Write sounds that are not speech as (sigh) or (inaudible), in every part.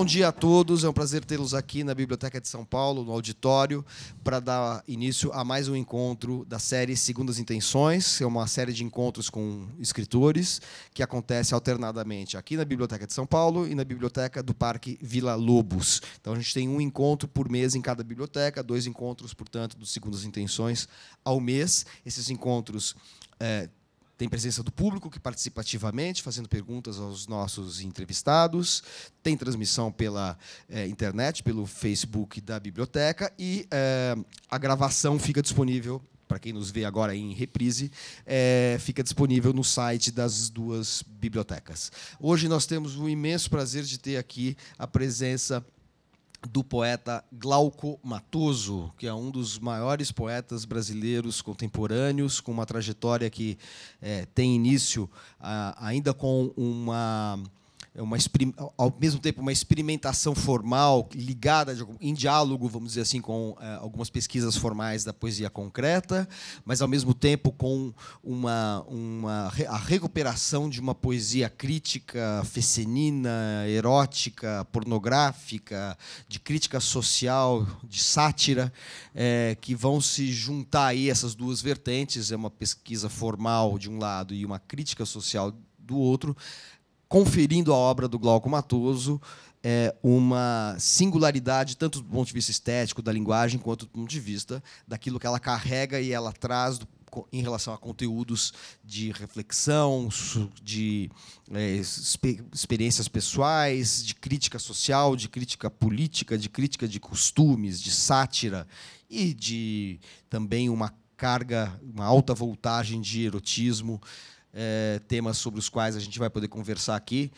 Bom dia a todos. É um prazer tê-los aqui na Biblioteca de São Paulo, no auditório, para dar início a mais um encontro da série Segundas Intenções. É uma série de encontros com escritores que acontece alternadamente aqui na Biblioteca de São Paulo e na Biblioteca do Parque Vila Lobos. Então, a gente tem um encontro por mês em cada biblioteca, dois encontros, portanto, do Segundas Intenções ao mês. Esses encontros é, tem presença do público que participa ativamente, fazendo perguntas aos nossos entrevistados. Tem transmissão pela é, internet, pelo Facebook da biblioteca. E é, a gravação fica disponível para quem nos vê agora em reprise, é, fica disponível no site das duas bibliotecas. Hoje nós temos o imenso prazer de ter aqui a presença do poeta Glauco Matoso, que é um dos maiores poetas brasileiros contemporâneos, com uma trajetória que é, tem início ah, ainda com uma uma, ao mesmo tempo uma experimentação formal ligada em diálogo, vamos dizer assim, com é, algumas pesquisas formais da poesia concreta, mas ao mesmo tempo com uma, uma a recuperação de uma poesia crítica, fecenina, erótica, pornográfica, de crítica social, de sátira, é, que vão se juntar aí essas duas vertentes, é uma pesquisa formal de um lado e uma crítica social do outro, conferindo à obra do Glauco Matoso é, uma singularidade, tanto do ponto de vista estético da linguagem, quanto do ponto de vista daquilo que ela carrega e ela traz do, em relação a conteúdos de reflexão, de é, experiências pessoais, de crítica social, de crítica política, de crítica de costumes, de sátira e de também uma carga, uma alta voltagem de erotismo é, temas sobre os quais a gente vai poder conversar aqui.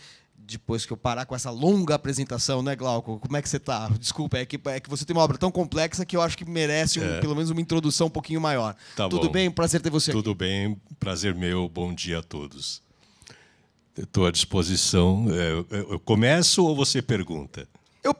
Depois que eu parar com essa longa apresentação, né, Glauco? Como é que você está? Desculpa, é que, é que você tem uma obra tão complexa que eu acho que merece um, é. pelo menos uma introdução um pouquinho maior. Tá Tudo bom. bem? Prazer ter você Tudo aqui. Tudo bem, prazer meu. Bom dia a todos. Estou à disposição. É, eu começo ou você pergunta? Eu,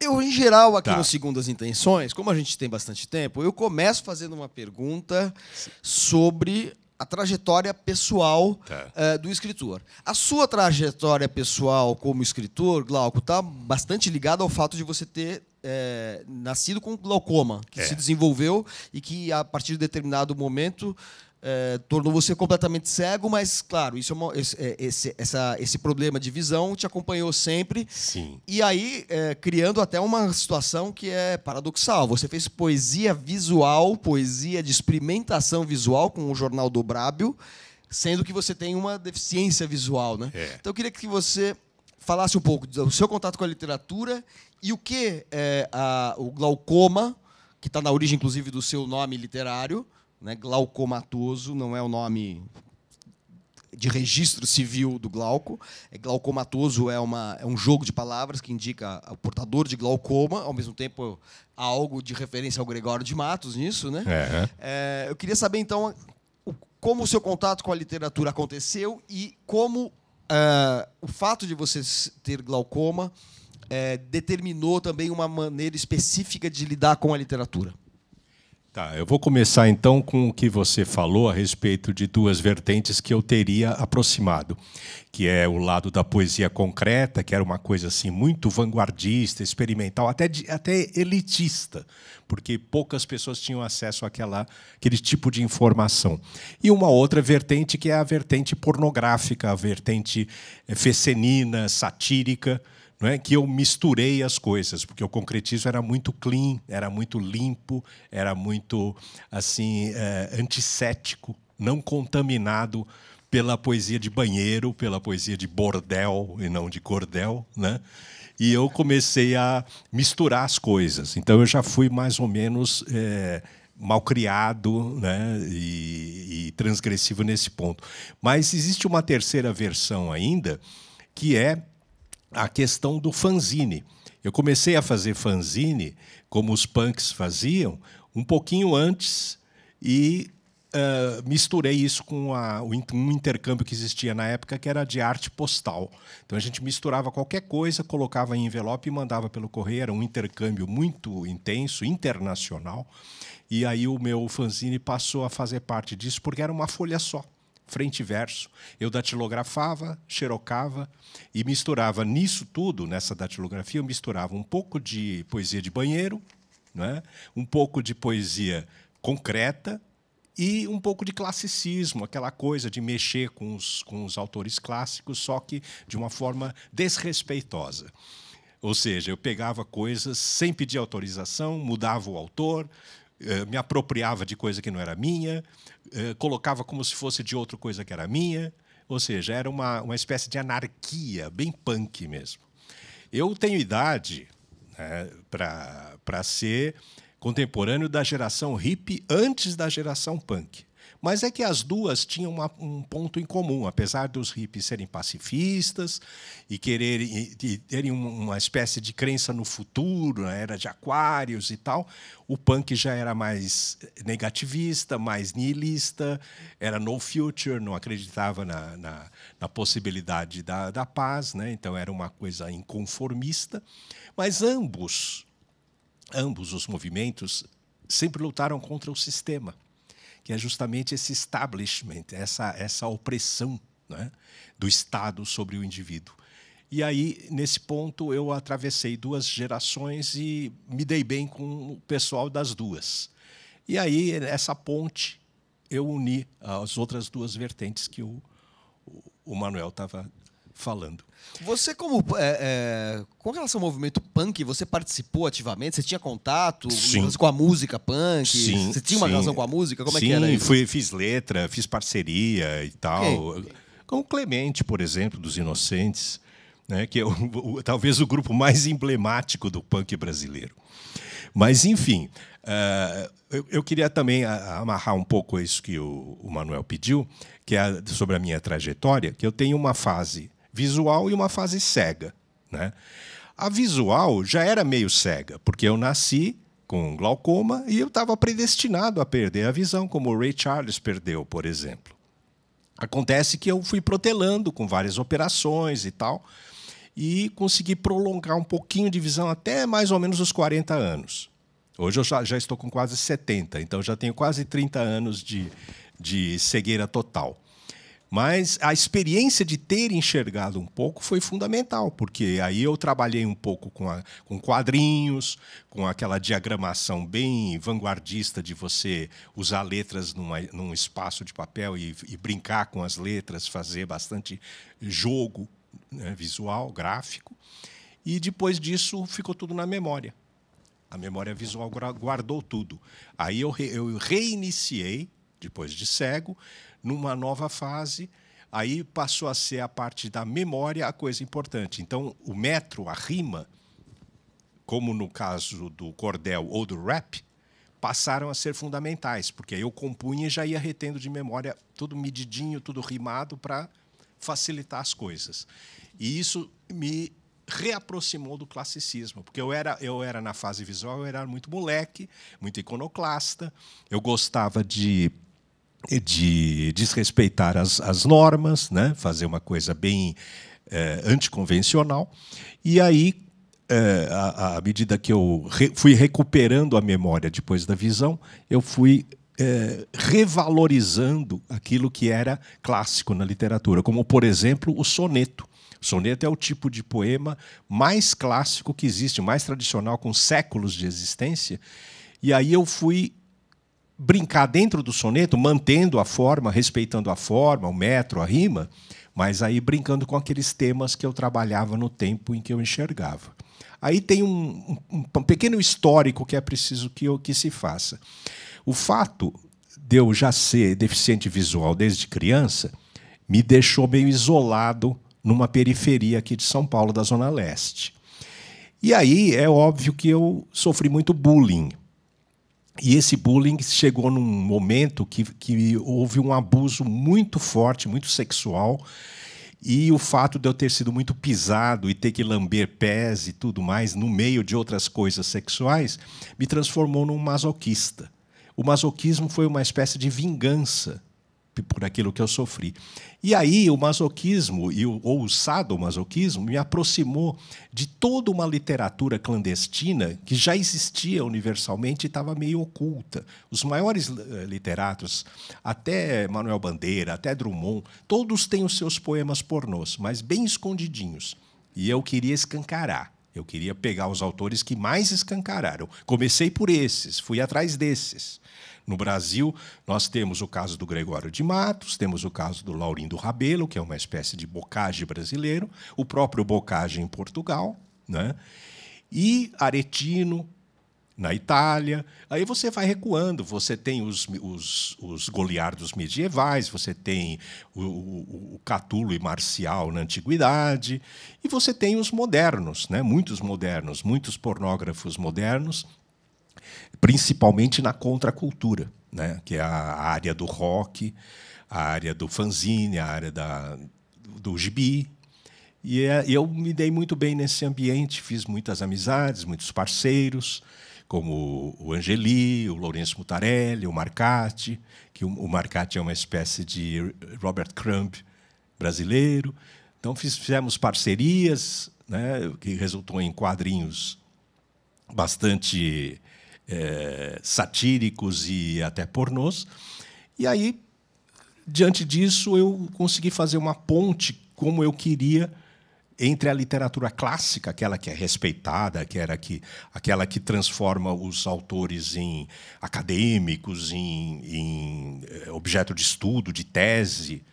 eu, em geral, aqui tá. no Segundas Intenções, como a gente tem bastante tempo, eu começo fazendo uma pergunta sobre a trajetória pessoal tá. uh, do escritor. A sua trajetória pessoal como escritor, Glauco, está bastante ligada ao fato de você ter é, nascido com glaucoma, que é. se desenvolveu e que, a partir de determinado momento, é, tornou você completamente cego, mas, claro, isso é uma, esse, é, esse, essa, esse problema de visão te acompanhou sempre. Sim. E aí, é, criando até uma situação que é paradoxal. Você fez poesia visual, poesia de experimentação visual com o jornal Dobrábio, sendo que você tem uma deficiência visual. Né? É. Então, eu queria que você falasse um pouco do seu contato com a literatura e o que é a, o glaucoma, que está na origem, inclusive, do seu nome literário, né? Glaucomatoso não é o nome de registro civil do glauco. É, glaucomatoso é, uma, é um jogo de palavras que indica o portador de glaucoma, ao mesmo tempo há algo de referência ao Gregório de Matos nisso. Né? É. É, eu queria saber, então, como o seu contato com a literatura aconteceu e como é, o fato de você ter glaucoma é, determinou também uma maneira específica de lidar com a literatura. Tá, eu vou começar então com o que você falou a respeito de duas vertentes que eu teria aproximado, que é o lado da poesia concreta, que era uma coisa assim muito vanguardista, experimental, até, até elitista, porque poucas pessoas tinham acesso àquela, àquele tipo de informação. E uma outra vertente que é a vertente pornográfica, a vertente eh, fecenina, satírica, não é que eu misturei as coisas, porque o concretismo era muito clean, era muito limpo, era muito assim é, antissético, não contaminado pela poesia de banheiro, pela poesia de bordel e não de cordel, né? E eu comecei a misturar as coisas. Então eu já fui mais ou menos é, malcriado né? E, e transgressivo nesse ponto. Mas existe uma terceira versão ainda, que é a questão do fanzine. Eu comecei a fazer fanzine, como os punks faziam, um pouquinho antes e uh, misturei isso com a, um intercâmbio que existia na época, que era de arte postal. Então a gente misturava qualquer coisa, colocava em envelope e mandava pelo correio. Era um intercâmbio muito intenso, internacional. E aí o meu fanzine passou a fazer parte disso, porque era uma folha só frente e verso. Eu datilografava, xerocava e misturava nisso tudo, nessa datilografia, eu misturava um pouco de poesia de banheiro, né? um pouco de poesia concreta e um pouco de classicismo, aquela coisa de mexer com os, com os autores clássicos, só que de uma forma desrespeitosa. Ou seja, eu pegava coisas sem pedir autorização, mudava o autor, eh, me apropriava de coisa que não era minha, eh, colocava como se fosse de outra coisa que era minha. Ou seja, era uma, uma espécie de anarquia, bem punk mesmo. Eu tenho idade né, para ser contemporâneo da geração hippie antes da geração punk. Mas é que as duas tinham uma, um ponto em comum, apesar dos hippies serem pacifistas e quererem e terem uma espécie de crença no futuro, na era de aquários e tal, o punk já era mais negativista, mais nihilista, era no future, não acreditava na, na, na possibilidade da, da paz, né? então era uma coisa inconformista. Mas ambos, ambos os movimentos sempre lutaram contra o sistema que é justamente esse establishment, essa, essa opressão né, do Estado sobre o indivíduo. E aí, nesse ponto, eu atravessei duas gerações e me dei bem com o pessoal das duas. E aí, essa ponte, eu uni as outras duas vertentes que o, o Manuel estava falando. Você, como é, é, com relação ao movimento punk, você participou ativamente? Você tinha contato sim. com a música punk? Sim, você tinha uma sim. relação com a música? Como sim, é que era isso? Fui, fiz letra, fiz parceria e tal. Com o Clemente, por exemplo, dos Inocentes, né, que é o, o, talvez o grupo mais emblemático do punk brasileiro. Mas, enfim, uh, eu, eu, queria também amarrar um pouco isso que o, o Manuel pediu, que é sobre a minha trajetória, que eu tenho uma fase visual e uma fase cega. Né? A visual já era meio cega, porque eu nasci com glaucoma e eu estava predestinado a perder a visão, como o Ray Charles perdeu, por exemplo. Acontece que eu fui protelando com várias operações e tal, e consegui prolongar um pouquinho de visão até mais ou menos os 40 anos. Hoje eu já, já estou com quase 70, então já tenho quase 30 anos de, de cegueira total. Mas a experiência de ter enxergado um pouco foi fundamental, porque aí eu trabalhei um pouco com, a, com quadrinhos, com aquela diagramação bem vanguardista de você usar letras numa, num espaço de papel e, e, brincar com as letras, fazer bastante jogo né, visual, gráfico. E depois disso ficou tudo na memória. A memória visual guardou tudo. Aí eu, re, eu reiniciei, depois de cego, numa nova fase. Aí passou a ser a parte da memória a coisa importante. Então, o metro, a rima, como no caso do cordel ou do rap, passaram a ser fundamentais, porque eu compunha e já ia retendo de memória tudo medidinho, tudo rimado para facilitar as coisas. E isso me reaproximou do classicismo, porque eu era eu era na fase visual, eu era muito moleque, muito iconoclasta, eu gostava de de desrespeitar as, as normas, né? fazer uma coisa bem é, anticonvencional. E aí, à, à, medida que eu re, fui recuperando a memória depois da visão, eu fui é, revalorizando aquilo que era clássico na literatura, como, por exemplo, o soneto. O soneto é o tipo de poema mais clássico que existe, mais tradicional, com séculos de existência. E aí eu fui brincar dentro do soneto, mantendo a forma, respeitando a forma, o metro, a rima, mas aí brincando com aqueles temas que eu trabalhava no tempo em que eu enxergava. Aí tem um, um, um pequeno histórico que é preciso que, que se faça. O fato de eu já ser deficiente visual desde criança me deixou meio isolado numa periferia aqui de São Paulo, da Zona Leste. E aí é óbvio que eu sofri muito bullying e esse bullying chegou num momento que, que houve um abuso muito forte, muito sexual. E o fato de eu ter sido muito pisado e ter que lamber pés e tudo mais, no meio de outras coisas sexuais, me transformou num masoquista. O masoquismo foi uma espécie de vingança por aquilo que eu sofri. E aí o masoquismo o, ou o sadomasoquismo me aproximou de toda uma literatura clandestina que já existia universalmente e estava meio oculta. Os maiores eh, literatos, até Manuel Bandeira, até Drummond, todos têm os seus poemas pornôs, mas bem escondidinhos. E eu queria escancarar. Eu queria pegar os autores que mais escancararam. Comecei por esses, fui atrás desses. No Brasil, nós temos o caso do Gregório de Matos, temos o caso do Laurindo Rabelo, que é uma espécie de bocage brasileiro, o próprio bocage em Portugal, né? e Aretino, na Itália. Aí você vai recuando, você tem os, os, os goliardos medievais, você tem o, o, o, Catulo e Marcial na Antiguidade, e você tem os modernos, né? muitos modernos, muitos pornógrafos modernos, principalmente na contracultura, né? que é a área do rock, a área do fanzine, a área da, do gibi. E é, eu me dei muito bem nesse ambiente, fiz muitas amizades, muitos parceiros, como o Angeli, o Lourenço Mutarelli, o Marcati, que o, o Marcati é uma espécie de Robert Crumb brasileiro. Então fizemos parcerias, né, que resultou em quadrinhos bastante é, satíricos e até pornôs. E aí, diante disso, eu consegui fazer uma ponte como eu queria entre a literatura clássica, aquela que é respeitada, que era que, aquela que transforma os autores em acadêmicos, em, em é, objeto de estudo, de tese,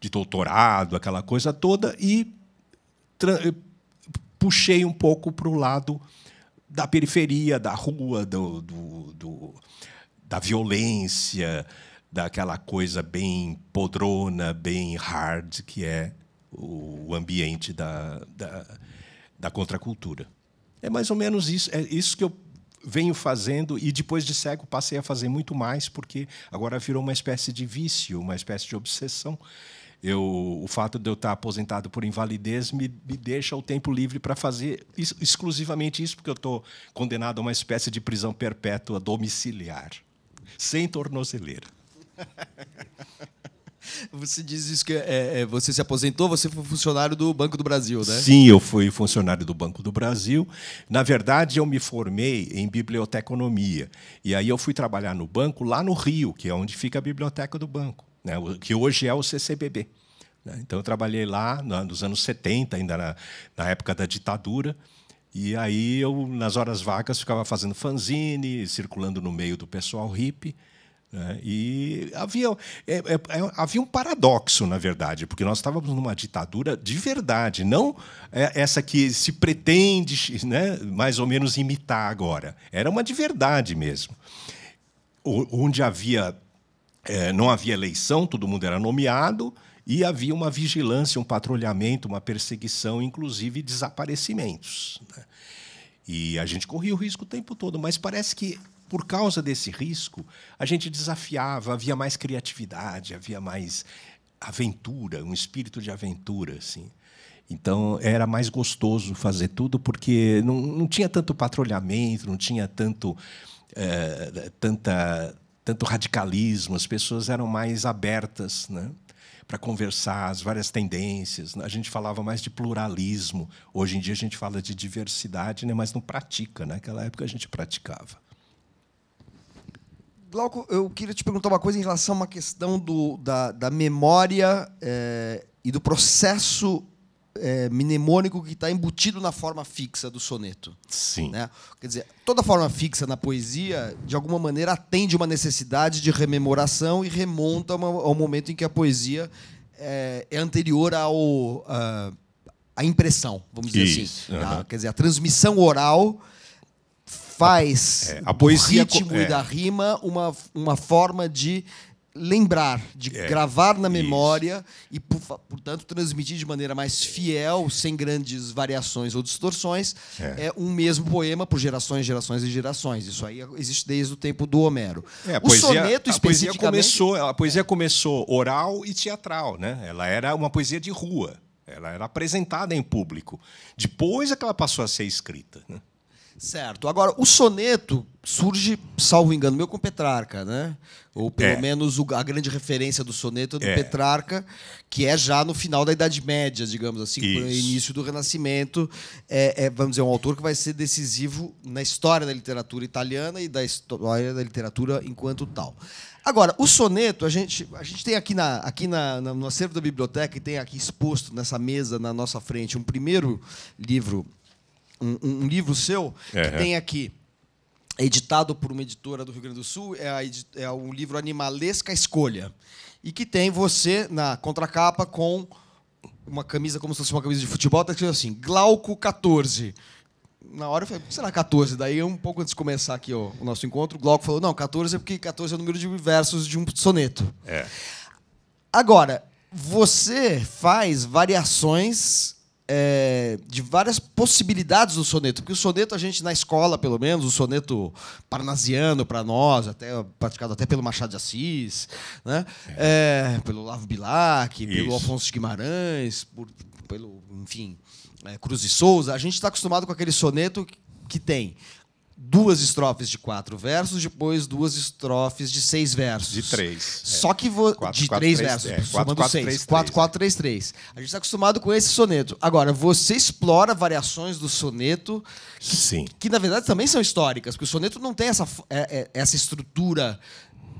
de doutorado, aquela coisa toda, e puxei um pouco para o lado da periferia, da rua, do, do, do, da violência, daquela coisa bem podrona, bem hard, que é o ambiente da, da, da contracultura. É mais ou menos isso, é isso que eu venho fazendo e depois de cego passei a fazer muito mais porque agora virou uma espécie de vício, uma espécie de obsessão eu, o fato de eu estar aposentado por invalidez me, me deixa o tempo livre para fazer isso, exclusivamente isso, porque eu estou condenado a uma espécie de prisão perpétua domiciliar, sem tornozeleira. (laughs) Você diz isso que é, é, você se aposentou, você foi funcionário do Banco do Brasil, né? Sim, eu fui funcionário do Banco do Brasil. Na verdade, eu me formei em biblioteconomia. E aí eu fui trabalhar no banco lá no Rio, que é onde fica a biblioteca do banco né, que hoje é o CCBB. Né? Então, eu trabalhei lá nos anos 70, ainda na, na época da ditadura. E aí eu, nas horas vagas, ficava fazendo fanzine, circulando no meio do pessoal hippie. Né? E havia, é, é, é, havia um paradoxo, na verdade, porque nós estávamos numa ditadura de verdade, não é, essa que se pretende né, mais ou menos imitar agora. Era uma de verdade mesmo. Onde havia é, não havia eleição, todo mundo era nomeado, e havia uma vigilância, um patrulhamento, uma perseguição, inclusive desaparecimentos. Né? E a gente corria o risco o tempo todo, mas parece que, por causa desse risco, a gente desafiava, havia mais criatividade, havia mais aventura, um espírito de aventura. Assim. Então, era mais gostoso fazer tudo, porque não, não tinha tanto patrulhamento, não tinha tanto, é, tanta tanto radicalismo, as pessoas eram mais abertas né, para conversar, as várias tendências. A gente falava mais de pluralismo. Hoje em dia a gente fala de diversidade, né, mas não pratica. Né? Naquela época a gente praticava. Glauco, eu queria te perguntar uma coisa em relação a uma questão do, da, da memória é, e do processo é, mnemônico que está embutido na forma fixa do soneto. Sim. Né? Quer dizer, toda forma fixa na poesia, de alguma maneira, atende uma necessidade de rememoração e remonta ao momento em que a poesia é, é anterior ao, a, à impressão, vamos dizer assim. Isso. assim. Tá? Quer dizer, a transmissão oral faz é, a poesia, do ritmo é. e da rima uma, uma forma de lembrar, de é, gravar na memória isso. e, portanto, transmitir de maneira mais fiel, sem grandes variações ou distorções, é. é um mesmo poema por gerações, gerações e gerações. Isso aí existe desde o tempo do Homero. É, a o poesia, soneto, a poesia começou, a poesia começou oral e teatral, né? Ela era uma poesia de rua. Ela era apresentada em público. Depois é que ela passou a ser escrita. Né? Certo. Agora, o soneto surge, salvo engano meu, com Petrarca, né? Ou pelo É. menos a grande referência do soneto é do É. Petrarca, que é já no final da Idade Média, digamos assim, Isso. início do Renascimento. É, é, vamos dizer, um autor que vai ser decisivo na história da literatura italiana e da história da literatura enquanto tal. Agora, o soneto, a gente, a gente tem aqui, na, aqui na, na- no acervo da biblioteca, e tem aqui exposto nessa mesa na nossa frente um primeiro livro, um, um- livro seu, que Uhum. tem aqui editado por uma editora do Rio Grande do Sul, é, a é um livro Animalesca Escolha. E que tem você na contracapa com uma camisa, como se fosse uma camisa de futebol, está escrito assim, Glauco 14. Na hora eu falei, será 14? Daí, um pouco antes de começar aqui ó, o nosso encontro, o Glauco falou, não, 14 é porque 14 é o número de versos de um soneto. É. Agora, você faz variações é, de várias possibilidades do soneto, porque o soneto a gente na escola, pelo menos, o soneto parnasiano para nós, até praticado até pelo Machado de Assis, né? É, pelo Lavo Bilac, pelo Isso. Afonso de Guimarães, por- pelo, enfim, é, Cruz de Souza, a gente está acostumado com aquele soneto que tem duas estrofes de quatro versos, depois duas estrofes de seis versos. De três, é. Só que vo... Quatro, de quatro, três três, versos, é, somando quatro, seis. três, quatro, três, quatro, três, três. A gente está acostumado com esse soneto. Agora, você explora variações do soneto Sim. que, na verdade, também são históricas, porque o soneto não tem essa, é- é- essa estrutura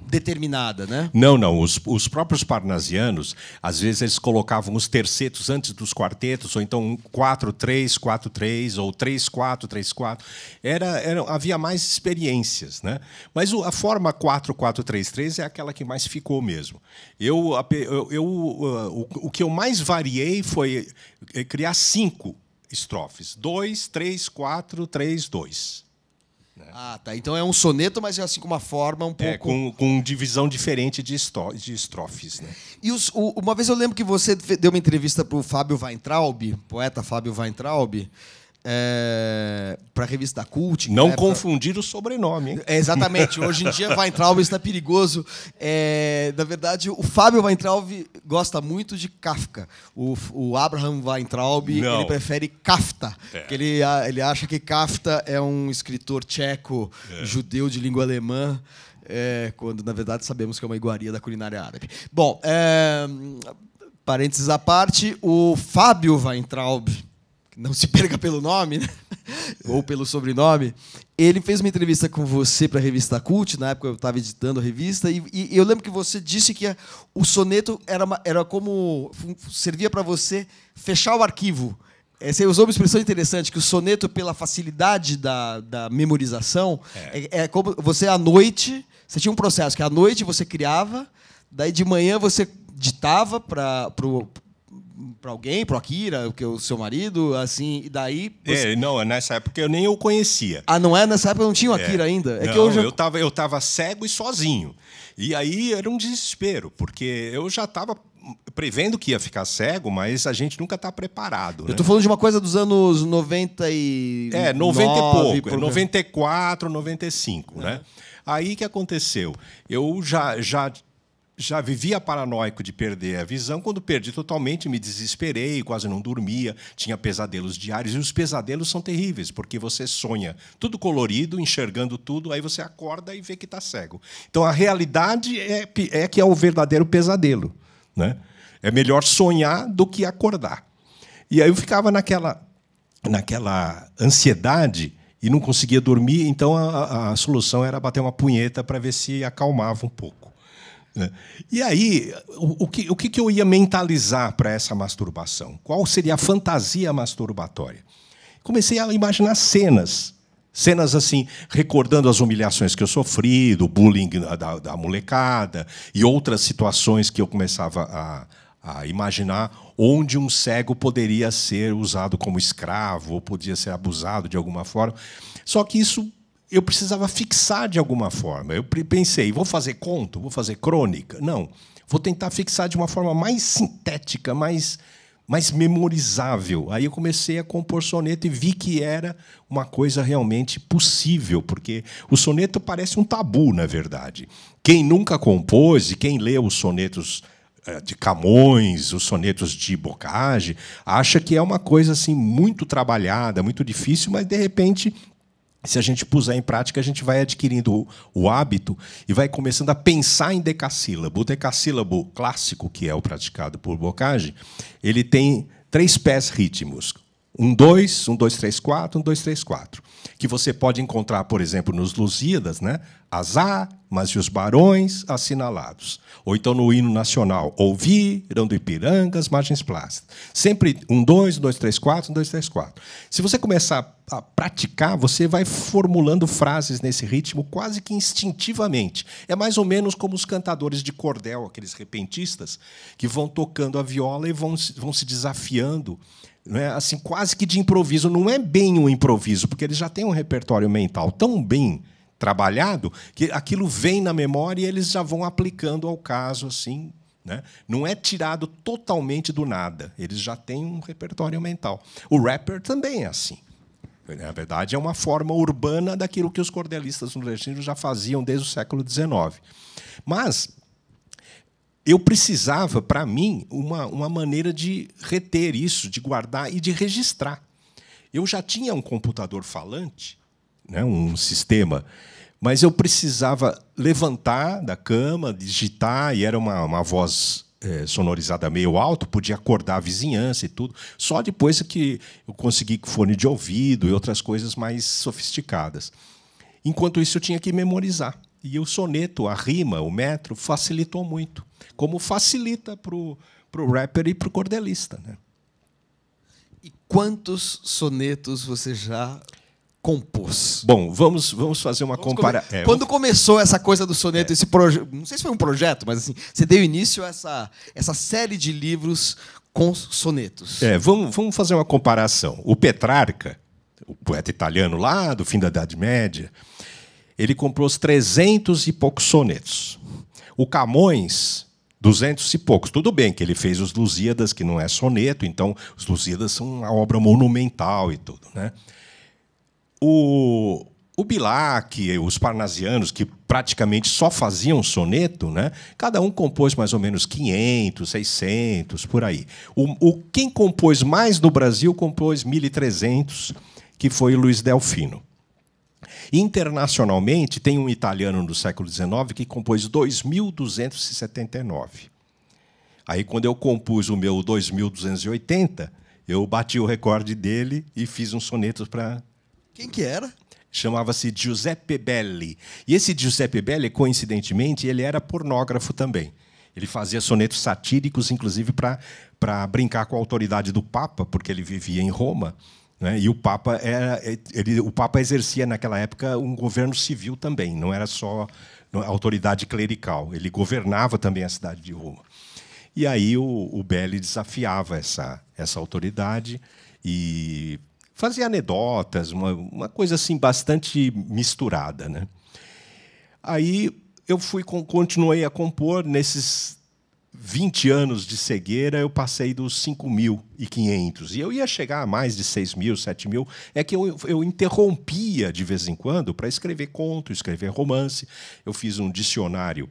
determinada, né? Não, não. Os, os próprios parnasianos, às vezes, eles colocavam os tercetos antes dos quartetos, ou então 4, 3, 4, 3, ou 3, 4, 3, 4. Era, era, havia mais experiências. Né? Mas a forma 4, 4, 3, 3 é aquela que mais ficou mesmo. Eu, eu, eu, uh, o, o que eu mais variei foi eh, criar cinco estrofes. 2, 3, 4, 3, 2. Ah, tá. Então é um soneto, mas é assim com uma forma um pouco. É, com, com divisão diferente de, esto- de estrofes. Né? E os- o- uma vez eu lembro que você deu uma entrevista para o Fábio Weintraub, poeta Fábio Weintraub, para a revista Cult. Não época- confundir o sobrenome, hein? É, exatamente. Hoje em dia, Weintraub está perigoso. É, na verdade, o Fábio Weintraub gosta muito de Kafka. O, o Abraham Weintraub Não. ele prefere Kafta. É. ele, ele acha que Kafta é um escritor tcheco, É. judeu de língua alemã. é, quando, na verdade, sabemos que é uma iguaria da culinária árabe. Bom, é, parênteses à parte, o Fábio Weintraub, não se (laughs) perca pelo nome, né? ou pelo sobrenome, ele fez uma entrevista com você para a revista Cult, na época eu estava editando a revista, e, e eu lembro que você disse que a- o soneto era, uma- era como. servia para você fechar o arquivo. É, Você usou uma expressão interessante, que o soneto, pela facilidade da, da memorização, é. é como você à noite. Você tinha um processo que à noite você criava, daí de manhã você ditava para para alguém, para o Akira, que é o seu marido, assim, e daí você... É, não, nessa época eu nem o conhecia. Ah, não é? Nessa época não tinha o Akira ainda? É não, que eu já... eu tava, eu tava cego e sozinho. E aí era um desespero, porque eu já estava prevendo que ia ficar cego, mas a gente nunca está preparado. Eu né? tô falando de uma coisa dos anos 90 e... É, 90 e pouco, é por- 94, 95, né? Aí que aconteceu? Eu já já já vivia paranoico de perder a visão. Quando perdi totalmente, me desesperei, quase não dormia, tinha pesadelos diários. E os pesadelos são terríveis, porque você sonha tudo colorido, enxergando tudo, aí você acorda e vê que está cego. Então a realidade é, é que é o verdadeiro pesadelo. Né? É melhor sonhar do que acordar. E aí eu ficava naquela naquela ansiedade e não conseguia dormir, então a- a solução era bater uma punheta para ver se acalmava um pouco. Né? E aí, o, que, o que eu ia mentalizar para essa masturbação? Qual seria a fantasia masturbatória? Comecei a imaginar cenas. Cenas assim, recordando as humilhações que eu sofri, do bullying da, da molecada e outras situações que eu começava a, a imaginar onde um cego poderia ser usado como escravo ou podia ser abusado de alguma forma. Só que isso eu precisava fixar de alguma forma. Eu pensei, vou fazer conto, vou fazer crônica? Não. Vou tentar fixar de uma forma mais sintética, mais, mais memorizável. Aí eu comecei a compor soneto e vi que era uma coisa realmente possível, porque o soneto parece um tabu, na verdade. Quem nunca compôs e quem lê os sonetos eh, de Camões, os sonetos de Bocage, acha que é uma coisa assim muito trabalhada, muito difícil, mas de repente se a gente puser em prática, a gente vai adquirindo o, hábito e vai começando a pensar em decassílabo. O decassílabo clássico, que é o praticado por Bocage, ele tem três pés rítmos. Um, dois, um, dois, três, quatro, um, dois, três, quatro. Que você pode encontrar, por exemplo, nos Lusíadas, né? Azar, mas e os barões assinalados. Ou então no hino nacional, ouviram do Ipiranga as margens plásticas. Sempre um, dois, um, dois, três, quatro, um, dois, três, quatro. Se você começar a praticar, você vai formulando frases nesse ritmo quase que instintivamente. É mais ou menos como os cantadores de cordel, aqueles repentistas, que vão tocando a viola e vão, vão se desafiando é assim quase que de improviso. Não é bem um improviso, porque eles já têm um repertório mental tão bem trabalhado que aquilo vem na memória e eles já vão aplicando ao caso assim. Né? Não é tirado totalmente do nada. Eles já têm um repertório mental. O rapper também é assim. Na verdade, é uma forma urbana daquilo que os cordelistas nordestinos já faziam desde o século XIX. Mas eu precisava, para mim, uma, uma maneira de reter isso, de guardar e de registrar. Eu já tinha um computador falante, né, um sistema mas eu precisava levantar da cama, digitar, e era uma, uma voz é, sonorizada meio alto, podia acordar a vizinhança e tudo. Só depois que eu consegui fone de ouvido e outras coisas mais sofisticadas. Enquanto isso, eu tinha que memorizar. E o soneto, a rima, o metro, facilitou muito. Como facilita para o rapper e para o cordelista. Né? E quantos sonetos você já compôs? Bom, vamos, vamos fazer uma comparação. Come... É, Quando começou essa coisa do soneto, é. esse projeto, não sei se foi um projeto, mas assim, você deu início a essa, essa série de livros com sonetos. É, vamos, vamos fazer uma comparação. O Petrarca, o poeta italiano lá do fim da Idade Média, ele compôs 300 e poucos sonetos. O Camões, duzentos e poucos. Tudo bem que ele fez os Lusíadas, que não é soneto, então os Lusíadas são uma obra monumental e tudo, né? O, o Bilac, os parnasianos, que praticamente só faziam soneto, né? cada um compôs mais ou menos 500, 600, por aí. O, o, quem compôs mais no Brasil compôs 1.300, que foi Luiz Delfino. Internacionalmente, tem um italiano do século XIX que compôs 2.279. Aí, quando eu compus o meu 2.280, eu bati o recorde dele e fiz um soneto para quem que era? Chamava-se Giuseppe Belli. E esse Giuseppe Belli, coincidentemente, ele era pornógrafo também. Ele fazia sonetos satíricos, inclusive para brincar com a autoridade do Papa, porque ele vivia em Roma. Né? E o Papa, era, ele, o Papa exercia, naquela época, um governo civil também, não era só autoridade clerical. Ele governava também a cidade de Roma. E aí o, o Belli desafiava essa, essa autoridade e fazia anedotas, uma, uma coisa assim bastante misturada. Né? Aí eu fui continuei a compor nesses 20 anos de cegueira, eu passei dos 5.500. E eu ia chegar a mais de 6 mil, 7 mil. É que eu, eu interrompia de vez em quando para escrever conto, escrever romance. Eu fiz um dicionário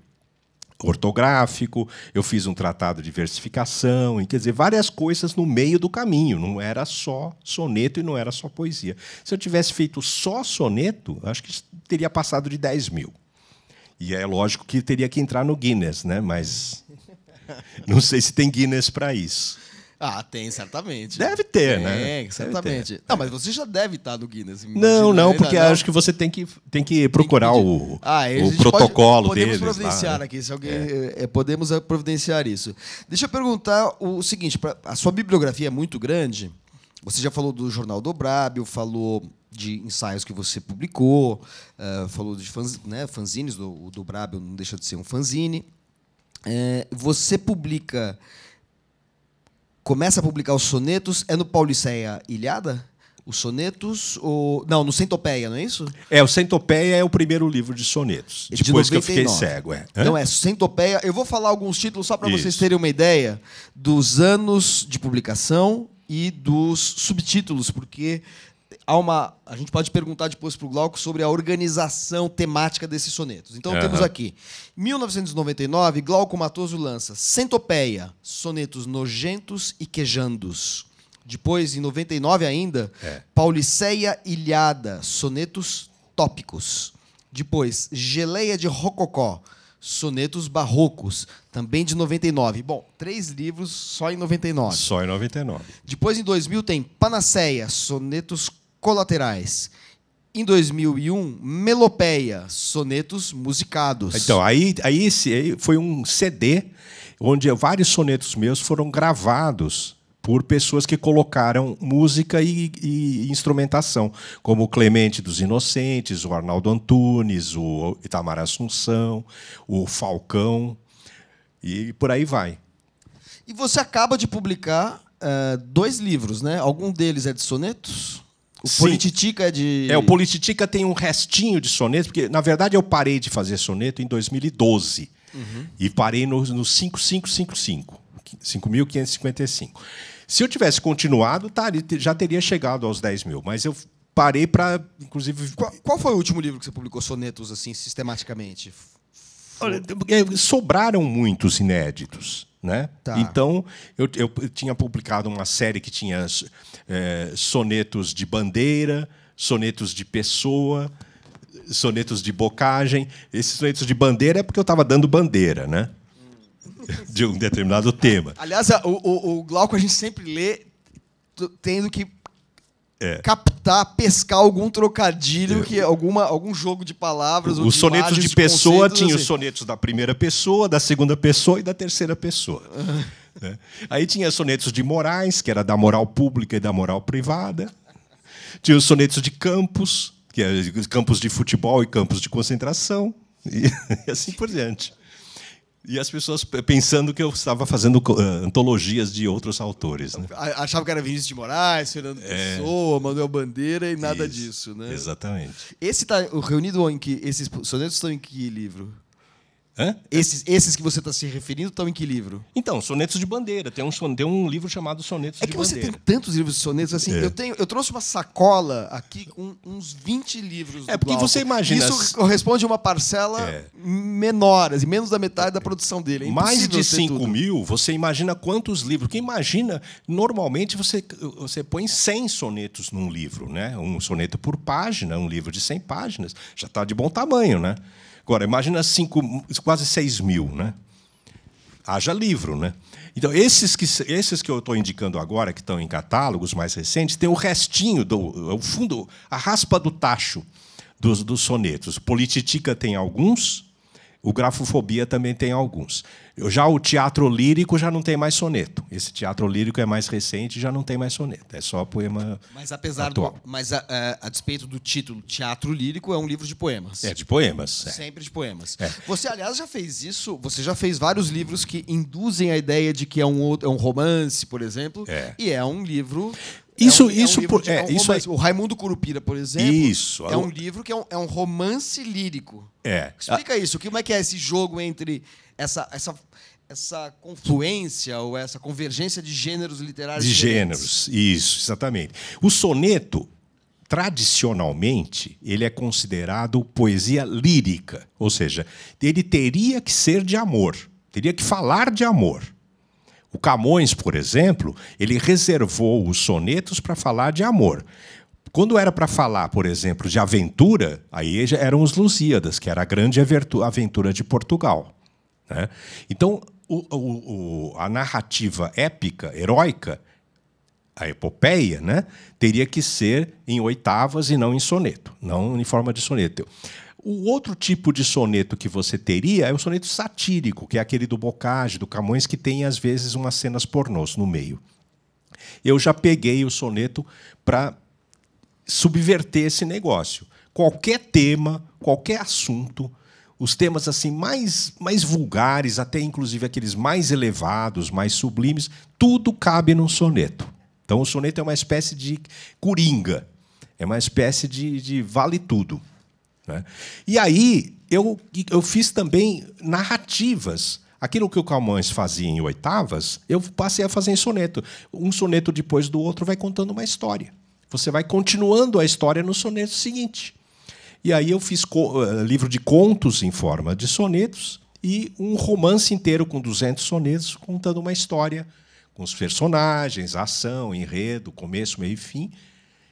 ortográfico, eu fiz um tratado de versificação, e, quer dizer, várias coisas no meio do caminho. Não era só soneto e não era só poesia. Se eu tivesse feito só soneto, acho que teria passado de 10 mil. E é lógico que teria que entrar no Guinness, né? mas (laughs) não sei se tem Guinness para isso. Ah, tem, certamente. Deve ter, tem, né? certamente. Ter. Não, mas você já deve estar no Guinness. Não, não, porque não. acho que você tem que, tem que procurar tem que o, ah, o protocolo pode, podemos deles. Podemos providenciar lá, aqui, se alguém. É. É, podemos providenciar isso. Deixa eu perguntar o seguinte: pra, a sua bibliografia é muito grande. Você já falou do Jornal do Brábio, falou de ensaios que você publicou, uh, falou de fans, né, fanzines, do, do Brábio não deixa de ser um fanzine. É, você publica começa a publicar os sonetos, é no Pauliceia Ilhada? Os sonetos, ou... não, no Centopeia, não é isso? É, o Centopeia é o primeiro livro de sonetos, de depois 99. que eu fiquei cego. É. Então é Centopeia, eu vou falar alguns títulos só para vocês terem uma ideia dos anos de publicação e dos subtítulos, porque há uma, a gente pode perguntar depois para o Glauco sobre a organização temática desses sonetos. Então, uhum. temos aqui, 1999, Glauco Matoso lança Centopeia, sonetos nojentos e quejandos. Depois, em 99 ainda, É. Pauliceia Ilhada, sonetos tópicos. Depois, Geleia de Rococó, sonetos barrocos, também de 99. Bom, três livros só em 99. Só em 99. Depois, em 2000, tem Panaceia, sonetos colaterais. Em 2001, Melopeia, sonetos musicados. Então, aí, aí foi um CD onde vários sonetos meus foram gravados por pessoas que colocaram música e, e instrumentação, como o Clemente dos Inocentes, o Arnaldo Antunes, o Itamar Assunção, o Falcão, e por aí vai. E você acaba de publicar eh, dois livros, né? Algum deles é de sonetos? O Sim. Polititica é de. É, o Polititica tem um restinho de sonetos, porque, na verdade, eu parei de fazer soneto em 2012. E parei no, no 5555, 5.555. Se eu tivesse continuado, tá, já teria chegado aos 10 mil. Mas eu parei para, inclusive. Qual, qual foi o último livro que você publicou sonetos assim sistematicamente? Olha, é, sobraram muitos inéditos. Né? Tá. Então, eu, eu tinha publicado uma série que tinha é, sonetos de bandeira, sonetos de pessoa, sonetos de bocagem. Esses sonetos de bandeira é porque eu estava dando bandeira, né? De um determinado tema. Aliás, a- o, o, o Glauco a gente sempre lê tendo que É. captar, pescar algum trocadilho, que alguma, algum jogo de palavras. Os sonetos imagens, de pessoa tinham os assim. sonetos da primeira pessoa, da segunda pessoa e da terceira pessoa. né? Aí tinha sonetos de morais, que era da moral pública e da moral privada. Tinha os sonetos de campos, que é campos de futebol e campos de concentração, e, (laughs) e assim por diante. E as pessoas pensando que eu estava fazendo ah, antologias de outros autores. Né? Achava que era Vinícius de Moraes, Fernando Pessoa, Manuel Bandeira e nada É. Isso, disso, né? Exatamente. Esse tá reunido em que esses sonetos estão em que livro? Hã? Esses, esses que você está se referindo estão em que livro? Então, sonetos de bandeira. Tem um, tem um livro chamado Sonetos É de que você Bandeira. tem tantos livros de sonetos assim. É. Eu tenho, eu trouxe uma sacola aqui com uns 20 livros. É, porque Glauco. você imagina Isso corresponde a uma parcela É. menor, assim, menos da metade da produção dele. É Mais de ter 5 tudo. mil, você imagina quantos livros? Porque imagina, normalmente você, você põe 100 sonetos num livro, né? Um soneto por página, um livro de 100 páginas, já está de bom tamanho, né? Agora, imagina cinco, quase 6 mil, né? Haja livro, né? Então, esses que, esses que eu estou indicando agora, que estão em catálogos mais recentes, tem o restinho, do, o fundo, a raspa do tacho dos, dos sonetos. Polititica tem alguns, o Grafofobia também tem alguns. Já o teatro lírico já não tem mais soneto. Esse teatro lírico é mais recente já não tem mais soneto. É só poema Mas apesar do, atual. mas a, a- a despeito do título Teatro Lírico é um livro de poemas. É, de poemas. é. Sempre de poemas. É. Você, aliás, já fez isso. Você já fez vários livros que induzem a ideia de que é um, outro, é um romance, por exemplo. É. E é um livro. Isso- é um, é um isso livro por- de- é, um isso romance. aí- O Raimundo Curupira, por exemplo. Isso. É um livro que é um, é um romance lírico. É. Explica isso. Como é que é esse jogo entre essa, essa, essa confluência ou essa convergência de gêneros literários? De diferentes? gêneros, isso, exatamente. O soneto, tradicionalmente, ele é considerado poesia lírica, ou seja, ele teria que ser de amor, teria que falar de amor. O Camões, por exemplo, ele reservou os sonetos para falar de amor. Quando era para falar, por exemplo, de aventura, aí eram os Lusíadas, que era a grande aventura de Portugal. né? Então, o- o- a narrativa épica, heróica, a epopeia, né, teria que ser em oitavas e não em soneto, não em forma de soneto. O outro tipo de soneto que você teria é o soneto satírico, que é aquele do Bocage, do Camões, que tem às vezes umas cenas pornôs no meio. Eu já peguei o soneto para subverter esse negócio. Qualquer tema, qualquer assunto, os temas assim mais, mais vulgares, até inclusive aqueles mais elevados, mais sublimes, tudo cabe num soneto. Então o soneto é uma espécie de coringa, é uma espécie de, de vale tudo. Né? E aí eu, eu fiz também narrativas. Aquilo que o Camões fazia em oitavas, eu passei a fazer em soneto. Um soneto depois do outro vai contando uma história. Você vai continuando a história no soneto seguinte. E aí eu fiz eh, livro de contos em forma de sonetos e um romance inteiro com 200 sonetos contando uma história com os personagens, ação, enredo, começo, meio e fim,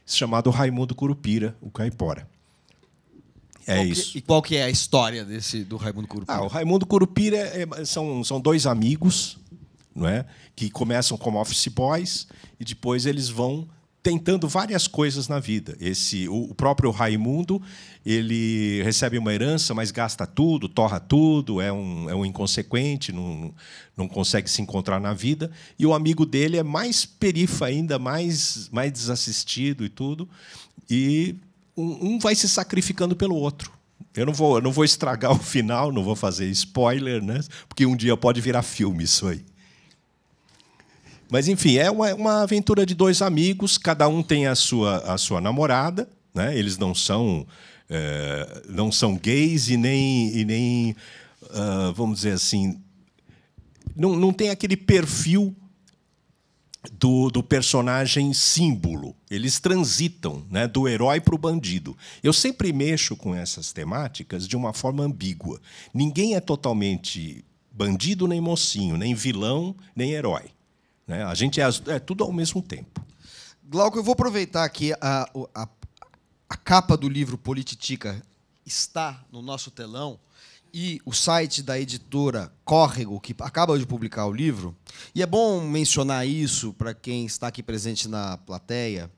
chamado Raimundo Curupira, o Caipora. É qual isso. Que, e qual que é a história desse do Raimundo Curupira? Ah, o Raimundo Curupira é, são, são dois amigos, não é, que começam como office boys e depois eles vão tentando várias coisas na vida. Esse, o próprio Raimundo, ele recebe uma herança, mas gasta tudo, torra tudo, é um, é um inconsequente, não, não consegue se encontrar na vida. E o amigo dele é mais perifa ainda, mais, mais desassistido e tudo. E um, vai se sacrificando pelo outro. Eu não vou, eu não vou estragar (laughs) o final, não vou fazer spoiler, né? Porque um dia pode virar filme isso aí. Mas, enfim, é uma, uma aventura de dois amigos, cada um tem a sua, a sua namorada, né? eles não são, é, não são gays e nem, e nem uh, vamos dizer assim, não, não tem aquele perfil do, do, personagem símbolo. Eles transitam né, do herói para o bandido. Eu sempre mexo com essas temáticas de uma forma ambígua. Ninguém é totalmente bandido nem mocinho, nem vilão nem herói. Né? A gente é, é, tudo ao mesmo tempo. Glauco, eu vou aproveitar que a, a, a capa do livro Polititica está no nosso telão e o site da editora Córrego, que acaba de publicar o livro. E é bom mencionar isso para quem está aqui presente na plateia,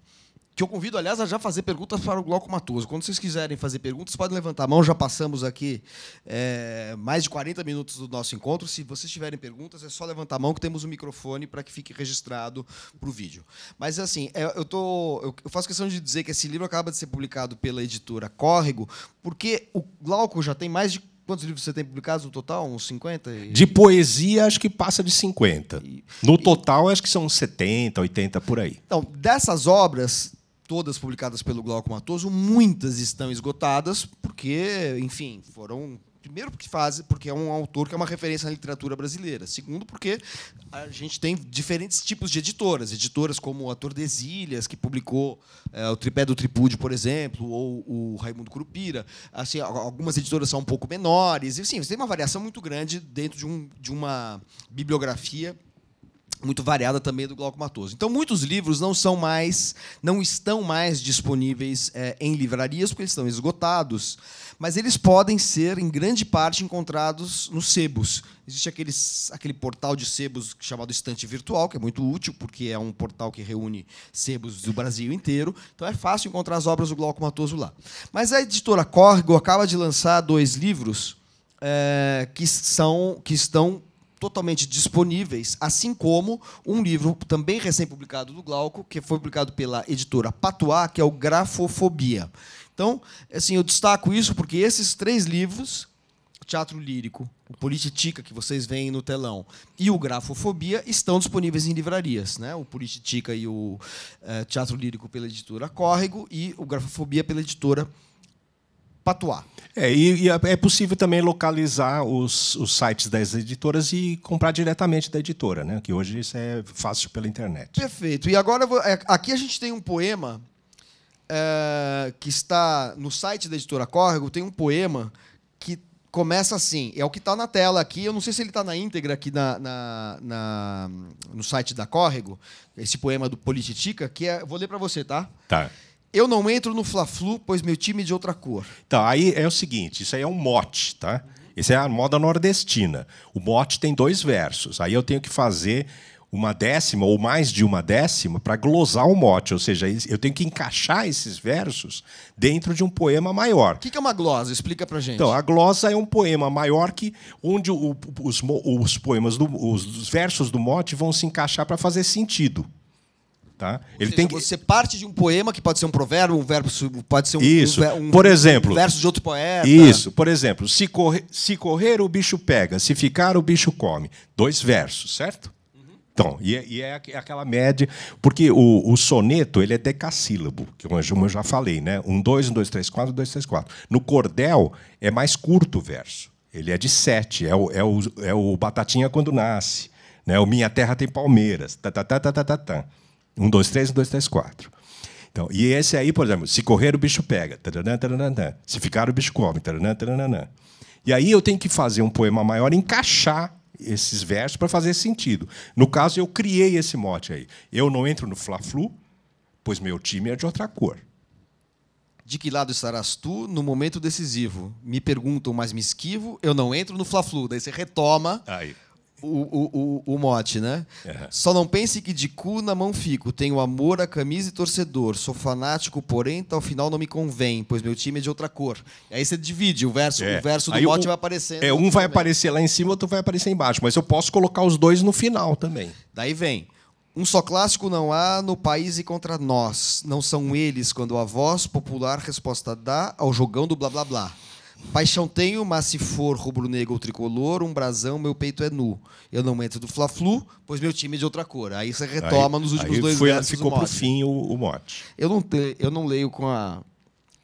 que eu convido, aliás, a já fazer perguntas para o Glauco Matoso. Quando vocês quiserem fazer perguntas, podem levantar a mão. Já passamos aqui é, mais de 40 minutos do nosso encontro. Se vocês tiverem perguntas, é só levantar a mão que temos um microfone para que fique registrado para o vídeo. Mas, assim, é, eu, tô, eu faço questão de dizer que esse livro acaba de ser publicado pela editora Córrego, porque o Glauco já tem mais de Quantos livros você tem publicados no total? Uns 50? De poesia, acho que passa de 50. E, no total, acho que são 70, 80 por aí. Então, dessas obras, todas publicadas pelo Glauco Matoso, muitas estão esgotadas, porque, enfim, foram. Primeiro, porque faz, porque é um autor que é uma referência na literatura brasileira. Segundo, porque a gente tem diferentes tipos de editoras. Editoras como a Tordesilhas, que publicou é, o Tripé do Tripúdio, por exemplo, ou o Raimundo Curupira. Assim, algumas editoras são um pouco menores. Enfim, tem uma variação muito grande dentro de, um, de uma bibliografia muito variada também do Glauco Matoso. Então, muitos livros não são mais, não estão mais disponíveis é, em livrarias porque eles estão esgotados, mas eles podem ser, em grande parte, encontrados nos sebos. Existe aquele portal de sebos chamado Estante Virtual, que é muito útil, porque é um portal que reúne sebos do Brasil inteiro. Então, é fácil encontrar as obras do Glauco Matoso lá. Mas a editora Corgo acaba de lançar dois livros é, que, são, que estão totalmente disponíveis, assim como um livro também recém-publicado do Glauco, que foi publicado pela editora Patuá, que é o Grafofobia. Então, assim, eu destaco isso porque esses três livros, o Teatro Lírico, o Polititica, que vocês veem no telão, e o Grafofobia, estão disponíveis em livrarias. Né? O Polititica e o uh, Teatro Lírico pela editora Córrego e o Grafofobia pela editora Patuá. É, e, e, é, é possível também localizar os, os sites das editoras e comprar diretamente da editora, né? que hoje isso é fácil pela internet. Perfeito. E agora, é, aqui a gente tem um poema é, que está no site da editora Córrego, tem um poema que começa assim, é o que está na tela aqui, eu não sei se ele está na íntegra aqui na, na, na, no site da Córrego, esse poema do Polititica, que é, vou ler para você, tá? Tá. Eu não entro no Fla-Flu, pois meu time é de outra cor. Então, aí é o seguinte, isso aí é um mote, tá? Isso é a moda nordestina. O mote tem dois versos. Aí eu tenho que fazer uma décima ou mais de uma décima para glosar o mote, ou seja, eu tenho que encaixar esses versos dentro de um poema maior. O que é uma glosa? Explica para gente. Então, a glosa é um poema maior que onde o, os, os, poemas, do, os, os versos do mote vão se encaixar para fazer sentido. Tá? Ele seja, tem que... Você parte de um poema que pode ser um provérbio, um verso, pode ser um, Isso. Um, um, por exemplo, um verso de outro poeta. Isso. Por exemplo, se correr, se correr o bicho pega, se ficar o bicho come. Dois versos, certo? Então, e é, e é, aquela média, porque o, o, soneto ele é decassílabo, que como eu já falei, né? Um, dois, um, dois, três, quatro, dois, três, quatro. No cordel é mais curto o verso. Ele é de sete, é o, é o, é o Batatinha quando nasce. Né? O Minha Terra tem Palmeiras. Tá, tá, tá, tá, tá, tá, tá. Um, dois, três, um, dois, três, quatro. Então, e esse aí, por exemplo, se correr o bicho pega, taranã, taranã, se ficar o bicho come, taranã, taranã. E aí eu tenho que fazer um poema maior, encaixar esses versos para fazer sentido. No caso, eu criei esse mote aí. Eu não entro no Fla-Flu, pois meu time é de outra cor. De que lado estarás tu no momento decisivo? Me perguntam, mas me esquivo, eu não entro no Fla-Flu. Daí você retoma Aí. O, o, o, mote, né? Uhum. Só não pense que de cu na mão fico. Tenho amor a camisa e torcedor. Sou fanático, porém, ao final não me convém, pois meu time é de outra cor. Aí você divide, o verso, É. o verso do Aí mote o- vai aparecendo. É, um vai aparecer lá em cima, outro vai aparecer embaixo. Mas eu posso colocar os dois no final também. Daí vem. Um só clássico não há no país e contra nós. Não são eles quando a voz popular resposta dá ao jogão do blá blá blá. Paixão tenho, mas se for rubro-negro ou tricolor, um brasão, meu peito é nu. Eu não entro do Fla-Flu, pois meu time é de outra cor. Aí você retoma Aí- nos últimos dois foi, versos Ficou o para o fim o, o mote. Eu não, te- eu não leio com, a,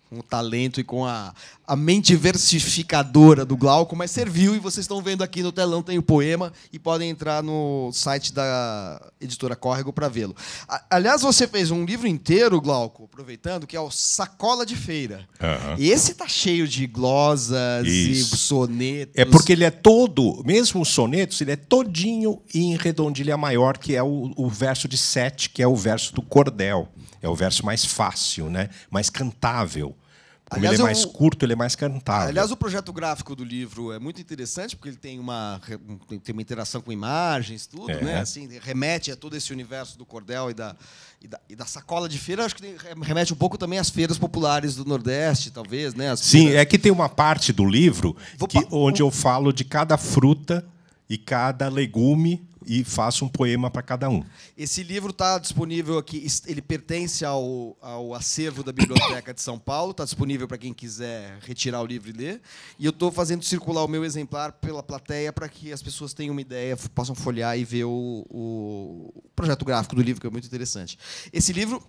com o talento e com a, a mente versificadora do Glauco, mas serviu e vocês estão vendo aqui no telão tem o poema e podem entrar no site da editora Córrego para vê-lo. Aliás, você fez um livro inteiro, Glauco, aproveitando, que é o Sacola de Feira. E esse tá cheio de glosas Isso. e sonetos. É porque ele é todo, mesmo os sonetos, ele é todinho em redondilha maior, que é o, o verso de sete, que é o verso do cordel. É o verso mais fácil, né? mais cantável. Como Aliás, ele é mais eu- curto, ele é mais cantável. Aliás, o projeto gráfico do livro é muito interessante, porque ele tem uma, tem- uma interação com imagens, tudo, É. né? Assim, remete a todo esse universo do cordel e da, e da, e da sacola de feira. Acho que remete um pouco também às feiras populares do Nordeste, talvez, né? As Sim, feiras- é que tem uma parte do livro Vou que, pa- onde eu falo de cada fruta e cada legume e faço um poema para cada um. Esse livro está disponível aqui, ele pertence ao, ao acervo da Biblioteca de São Paulo, está disponível para quem quiser retirar o livro e ler. E eu estou fazendo circular o meu exemplar pela plateia para que as pessoas tenham uma ideia, possam folhear e ver o, o projeto gráfico do livro, que é muito interessante. Esse livro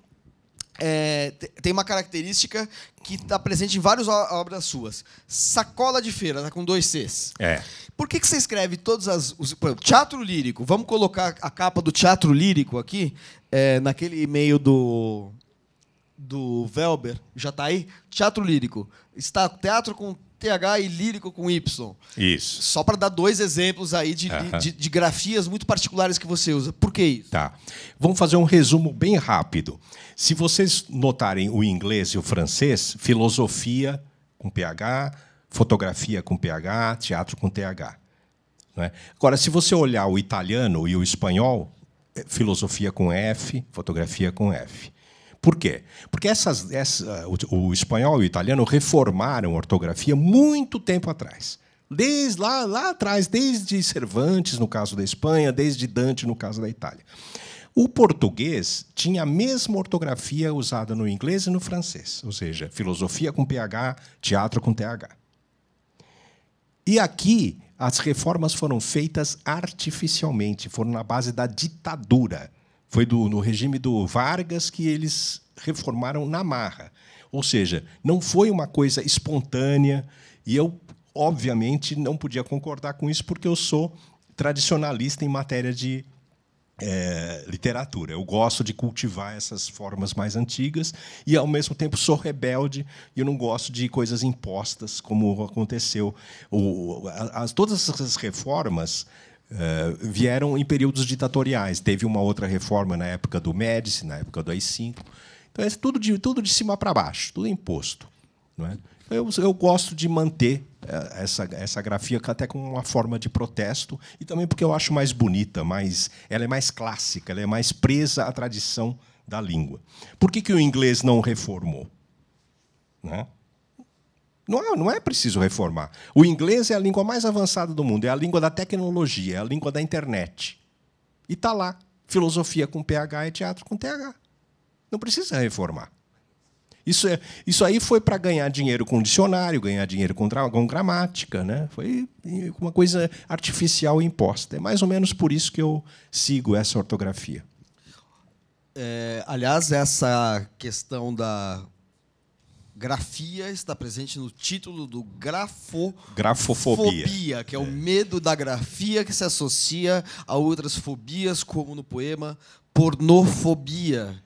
é, te- tem uma característica que está presente em várias obras suas. Sacola de feira, tá com dois Cs. É. Por que, que você escreve todas as. Os, exemplo, teatro lírico. Vamos colocar a capa do teatro lírico aqui, é, naquele e-mail do. Do Velber. Já está aí? Teatro lírico. Está teatro com TH e lírico com Y. Isso. Só para dar dois exemplos aí de, de, de grafias muito particulares que você usa. Por que isso? Tá. Vamos fazer um resumo bem rápido. Se vocês notarem o inglês e o francês, filosofia com PH, fotografia com PH, teatro com TH. né? Agora, se você olhar o italiano e o espanhol, é filosofia com F, fotografia com F. Por quê? Porque essas, essa, o, o espanhol e o italiano reformaram a ortografia muito tempo atrás. Desde lá, lá atrás, desde Cervantes, no caso da Espanha, desde Dante, no caso da Itália. O português tinha a mesma ortografia usada no inglês e no francês, ou seja, filosofia com PH, teatro com TH. E aqui as reformas foram feitas artificialmente, foram na base da ditadura. Foi do, no regime do Vargas que eles reformaram na marra. Ou seja, não foi uma coisa espontânea, e eu, obviamente, não podia concordar com isso, porque eu sou tradicionalista em matéria de é, literatura. Eu gosto de cultivar essas formas mais antigas e, ao mesmo tempo, sou rebelde e eu não gosto de coisas impostas, como aconteceu. O, as, todas essas reformas eh, vieram em períodos ditatoriais. Teve uma outra reforma na época do Médici, na época do AI-5. Então, é tudo de, tudo de cima para baixo, tudo imposto. Não é? Eu, eu gosto de manter eh, essa, essa grafia até com uma forma de protesto e também porque eu acho mais bonita, mais, ela é mais clássica, ela é mais presa à tradição da língua. Por que, que o inglês não reformou? Né? Não, é, não é preciso reformar. O inglês é a língua mais avançada do mundo, é a língua da tecnologia, é a língua da internet. E está lá. Filosofia com PH e teatro com TH. Não precisa reformar. Isso, é, isso aí foi para ganhar dinheiro com dicionário, ganhar dinheiro com, com gramática. Né? Foi uma coisa artificial imposta. É mais ou menos por isso que eu sigo essa ortografia. É, aliás, essa questão da grafia está presente no título do Grafo Grafofobia. Fobia, que é, o medo da grafia que se associa a outras fobias, como no poema Pornofobia,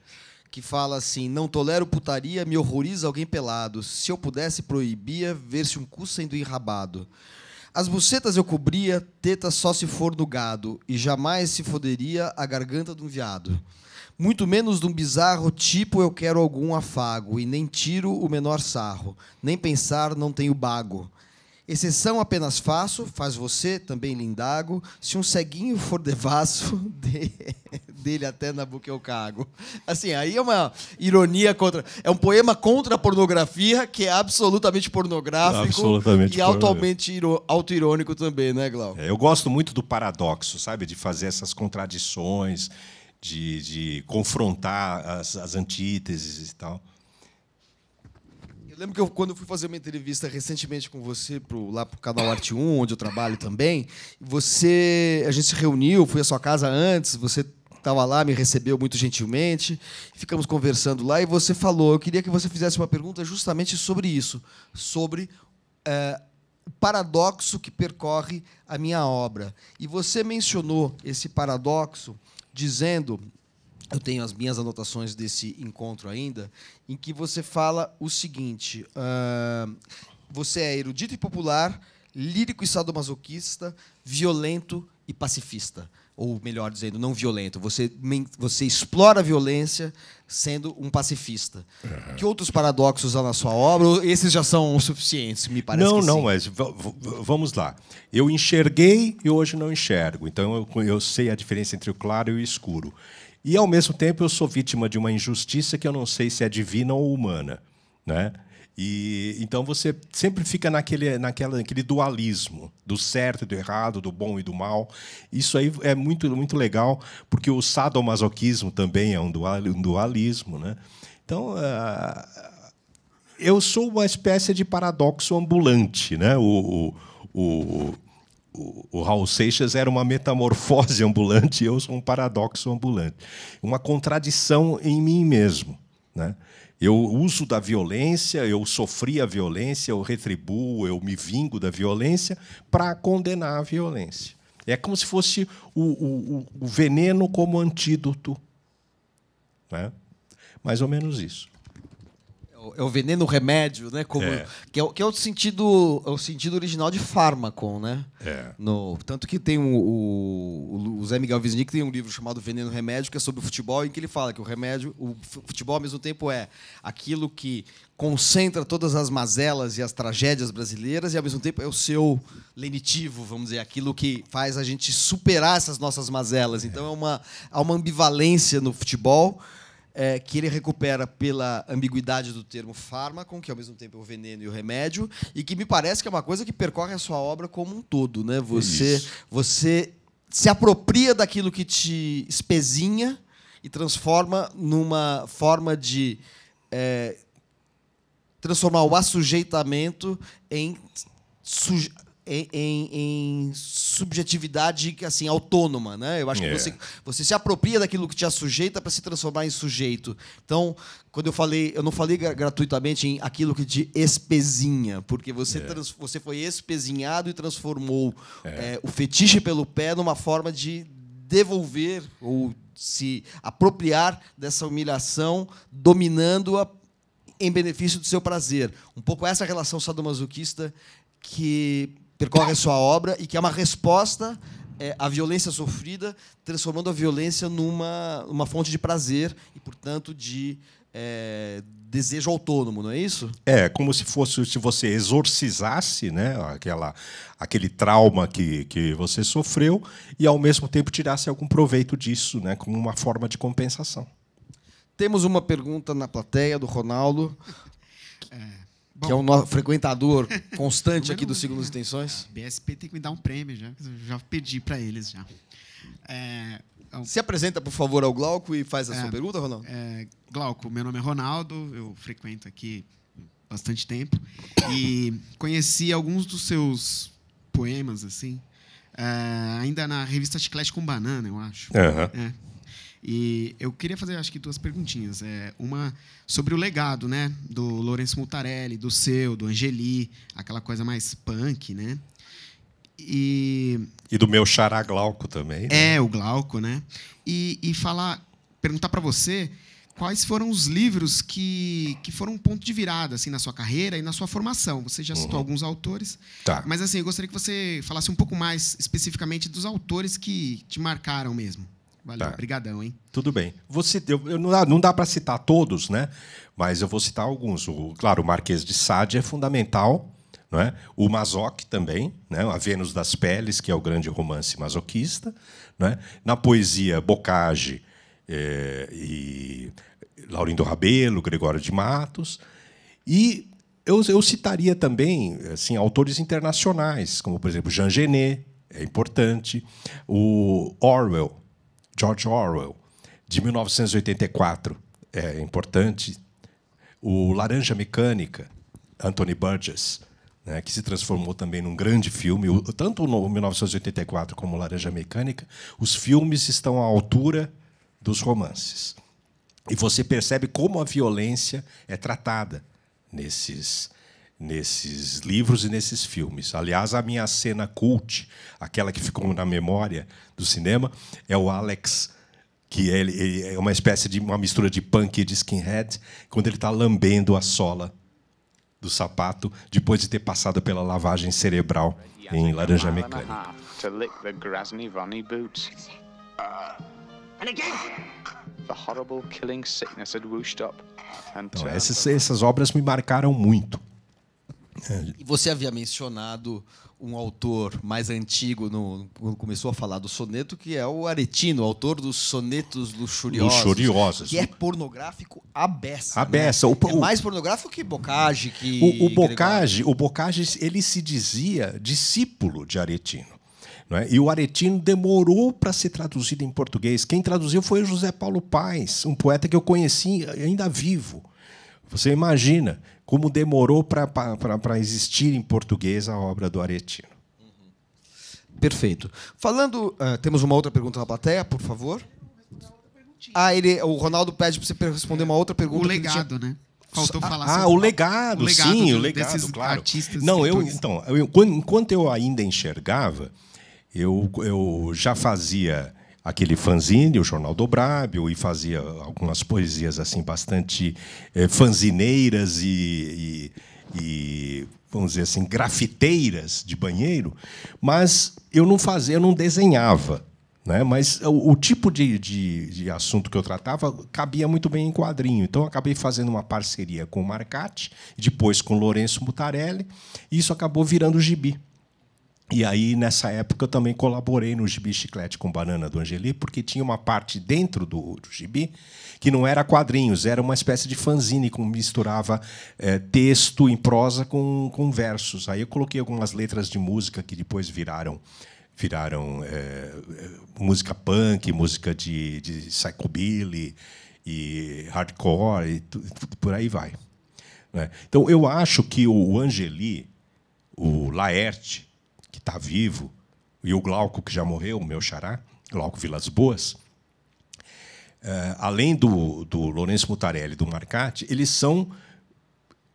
que fala assim: Não tolero putaria, me horroriza alguém pelado. Se eu pudesse, proibia ver-se um cu sendo enrabado. As bucetas eu cobria, teta só se for do gado, e jamais se foderia a garganta de um viado. Muito menos de um bizarro tipo eu quero algum afago, e nem tiro o menor sarro, nem pensar não tenho bago. Exceção apenas faço, faz você, também lindago, se um ceguinho for devasso, (laughs) de, dele até na boca eu cago. Assim, aí é uma ironia contra... É um poema contra a pornografia, que é absolutamente pornográfico absolutamente e altamente autoirônico também, né, Glauco? É, eu gosto muito do paradoxo, sabe? De fazer essas contradições, de, de confrontar as, as antíteses e tal. Eu lembro que eu, quando eu fui fazer uma entrevista recentemente com você pro, lá para o canal Arte 1, onde eu trabalho também, você, a gente se reuniu, fui à sua casa antes, você estava lá, me recebeu muito gentilmente, ficamos conversando lá e você falou, eu queria que você fizesse uma pergunta justamente sobre isso, sobre é, o paradoxo que percorre a minha obra. E você mencionou esse paradoxo dizendo eu tenho as minhas anotações desse encontro ainda, em que você fala o seguinte: uh, você é erudito e popular, lírico e sadomasoquista, violento e pacifista. Ou melhor dizendo, não violento. Você, você explora a violência sendo um pacifista. Uhum. Que outros paradoxos há na sua obra? Esses já são suficientes, me parece. Não, não, sim. mas vamos lá. Eu enxerguei e hoje não enxergo. Então eu, eu sei a diferença entre o claro e o escuro. E, ao mesmo tempo, eu sou vítima de uma injustiça que eu não sei se é divina ou humana. Né? E então você sempre fica naquele, naquela, naquele dualismo do certo e do errado, do bom e do mal. Isso aí é muito, muito legal, porque o sadomasoquismo também é um, dualismo. Né? Então, uh, eu sou uma espécie de paradoxo ambulante. Né? O, o, o, o, Raul Seixas era uma metamorfose (laughs) ambulante eu sou um paradoxo ambulante. Uma contradição em mim mesmo. Né? Eu uso da violência, eu sofri a violência, eu retribuo, eu me vingo da violência para condenar a violência. É como se fosse o, o, o veneno como antídoto. Né? Mais ou menos isso é o veneno remédio, né? Como, é. Que, é, que é o sentido, é o sentido original de fármaco, né? É. No, tanto que tem o, o, o Zé Miguel Wisnik tem um livro chamado Veneno Remédio, que é sobre o futebol, em que ele fala que o remédio, o futebol ao mesmo tempo é aquilo que concentra todas as mazelas e as tragédias brasileiras e ao mesmo tempo é o seu lenitivo, vamos dizer, aquilo que faz a gente superar essas nossas mazelas. Então é uma há uma ambivalência no futebol é, que ele recupera pela ambiguidade do termo fármaco, que ao mesmo tempo é o veneno e o remédio, e que me parece que é uma coisa que percorre a sua obra como um todo. Né? Você, você se apropria daquilo que te espezinha e transforma numa forma de é, transformar o assujeitamento em em, em, em, subjetividade assim autônoma, né? Eu acho que é. você, você se apropria daquilo que te sujeita para se transformar em sujeito. Então, quando eu falei, eu não falei gratuitamente em aquilo que te espezinha, porque você, é. trans, você foi espezinhado e transformou é. é. o fetiche pelo pé numa forma de devolver ou se apropriar dessa humilhação, dominando-a em benefício do seu prazer. Um pouco essa relação sadomasoquista que percorre a sua obra e que é uma resposta é, à violência sofrida, transformando a violência numa uma fonte de prazer e, portanto, de é, desejo autônomo, não é isso? É, como se fosse se você exorcizasse né, aquela, aquele trauma que, que você sofreu e, ao mesmo tempo, tirasse algum proveito disso, né, como uma forma de compensação. Temos uma pergunta na plateia do Ronaldo. (laughs) É. Bom, que é um frequentador (laughs) constante aqui do Segundas Intenções. A BSP tem que me dar um prêmio já, já pedi para eles já. É, é Se apresenta, por favor, ao Glauco e faz a é, sua pergunta, Ronaldo. É, Glauco, meu nome é Ronaldo, eu frequento aqui bastante tempo e conheci alguns dos seus poemas assim, é, ainda na revista Chiclete com Banana, eu acho. Uhum. E eu queria fazer, acho que, duas perguntinhas. É, uma sobre o legado né, do Lourenço Mutarelli, do seu, do Angeli, aquela coisa mais punk, né? E, e do meu xará Glauco também. Né? É, o Glauco, né? E, e falar, perguntar para você quais foram os livros que, que foram um ponto de virada assim na sua carreira e na sua formação. Você já citou Uhum. alguns autores, Tá. mas assim, eu gostaria que você falasse um pouco mais especificamente dos autores que te marcaram mesmo. Valeu, Tá. obrigadão, hein? Tudo bem. Você, eu, eu não dá, não dá para citar todos, né? Mas eu vou citar alguns. O, claro, o Marquês de Sade é fundamental, não é? O Mazoc também, né? A Vênus das Peles, que é o grande romance masoquista, né? Na poesia, Bocage eh, e Laurindo Rabelo, Gregório de Matos. E eu, eu citaria também assim, autores internacionais, como, por exemplo, Jean Genet, é importante, o Orwell, George Orwell, de 1984, é importante, o Laranja Mecânica, Anthony Burgess, né, que se transformou também num grande filme, o- tanto no 1984 como Laranja Mecânica, os filmes estão à altura dos romances. E você percebe como a violência é tratada nesses, nesses livros e nesses filmes. Aliás, a minha cena cult, aquela que ficou na memória do cinema, é o Alex, que ele, é uma espécie de uma mistura de punk e de skinhead, quando ele está lambendo a sola do sapato depois de ter passado pela lavagem cerebral em Laranja Mecânica. and Então, essas, essas obras me marcaram muito. E você havia mencionado um autor mais antigo, no, quando começou a falar do soneto, que é o Aretino, autor dos sonetos luxuriosos. Luxuriosos. Que é pornográfico a beça. A né? beça. O- é o- mais pornográfico que Bocage, que. O, o Gregório. Bocage, o Bocage, ele se dizia discípulo de Aretino. não é? E o Aretino demorou para ser traduzido em português. Quem traduziu foi o José Paulo Paes, um poeta que eu conheci ainda vivo. Você imagina como demorou para existir em português a obra do Aretino. Perfeito. Falando. ah, temos uma outra pergunta na plateia, por favor. Ah, ele, o Ronaldo pede para você responder uma outra pergunta. O ele tinha- legado, né? Faltou falar Ah, sobre o legado, o legado sim, do- o legado, desses claro. artistas, Não, eu então, eu- enquanto eu ainda enxergava, eu, eu já fazia aquele fanzine, o Jornal Dobrábil, e fazia algumas poesias assim bastante eh, fanzineiras e, e- e, vamos dizer assim grafiteiras de banheiro, mas eu não fazia, eu não desenhava. Né? Mas o, o tipo de, de, de assunto que eu tratava cabia muito bem em quadrinho. Então, acabei fazendo uma parceria com o Marcati, depois com o Lourenço Mutarelli, e isso acabou virando gibi. E aí, nessa época, eu também colaborei no Gibi Chiclete com Banana do Angeli, porque tinha uma parte dentro do, gibi que não era quadrinhos, era uma espécie de fanzine que misturava eh, texto em prosa com, com versos. Aí eu coloquei algumas letras de música que depois viraram viraram eh, eh, música punk, música de, de psychobilly e hardcore e tu- por aí vai. né? Então eu acho que o Angeli, o Laerte, está vivo, e o Glauco, que já morreu, o meu xará, Glauco Vilas Boas, eh, além do, do Lourenço Mutarelli e do Marcati, eles são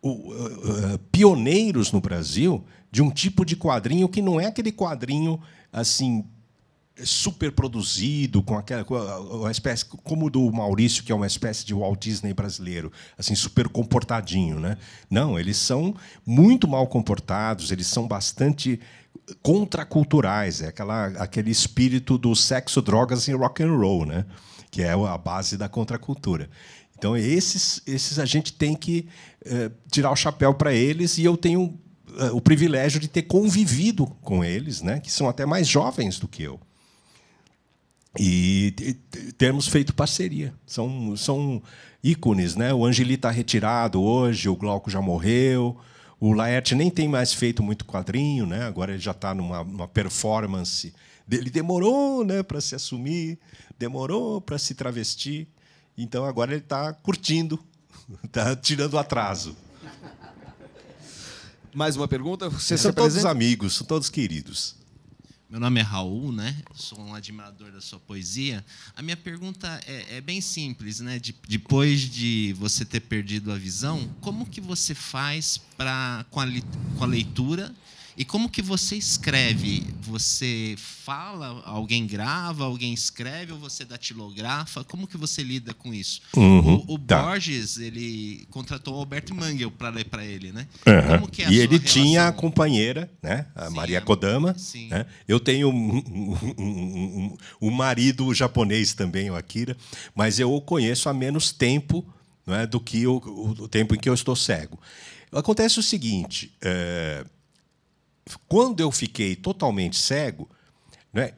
eh, eh, pioneiros no Brasil de um tipo de quadrinho que não é aquele quadrinho assim super produzido com aquela uma espécie como o do Maurício que é uma espécie de Walt Disney brasileiro assim super comportadinho né? Não eles são muito mal comportados eles são bastante contraculturais é aquela aquele espírito do sexo drogas e rock and roll né? Que é a base da contracultura. Então esses esses a gente tem que eh, tirar o chapéu para eles e eu tenho eh, o privilégio de ter convivido com eles, né, que são até mais jovens do que eu. E te- te- termos feito parceria. São, são ícones. Né? O Angeli está retirado hoje, o Glauco já morreu, o Laerte nem tem mais feito muito quadrinho, né? agora ele já está numa, numa performance. Ele demorou né, para se assumir, demorou para se travestir, então agora ele está curtindo, está (laughs) tirando atraso. Mais uma pergunta? Você são todos amigos, são todos queridos. Meu nome é Raul, né? Sou um admirador da sua poesia. A minha pergunta é, é bem simples, né? De- depois de você ter perdido a visão, como que você faz para com, com a leitura E como que você escreve? Você fala, alguém grava, alguém escreve ou você datilografa? Como que você lida com isso? Uhum, o o tá. Borges, ele contratou o Alberto Mangel para ler para ele, né? Que é e ele tinha a companheira, né? A Sim, Maria a- Kodama. sim. Né? Eu tenho um, um- um- um- marido japonês também, o Akira, mas eu o conheço há menos tempo não é, do que o, o- o tempo em que eu estou cego. Acontece o seguinte: é, quando eu fiquei totalmente cego, né,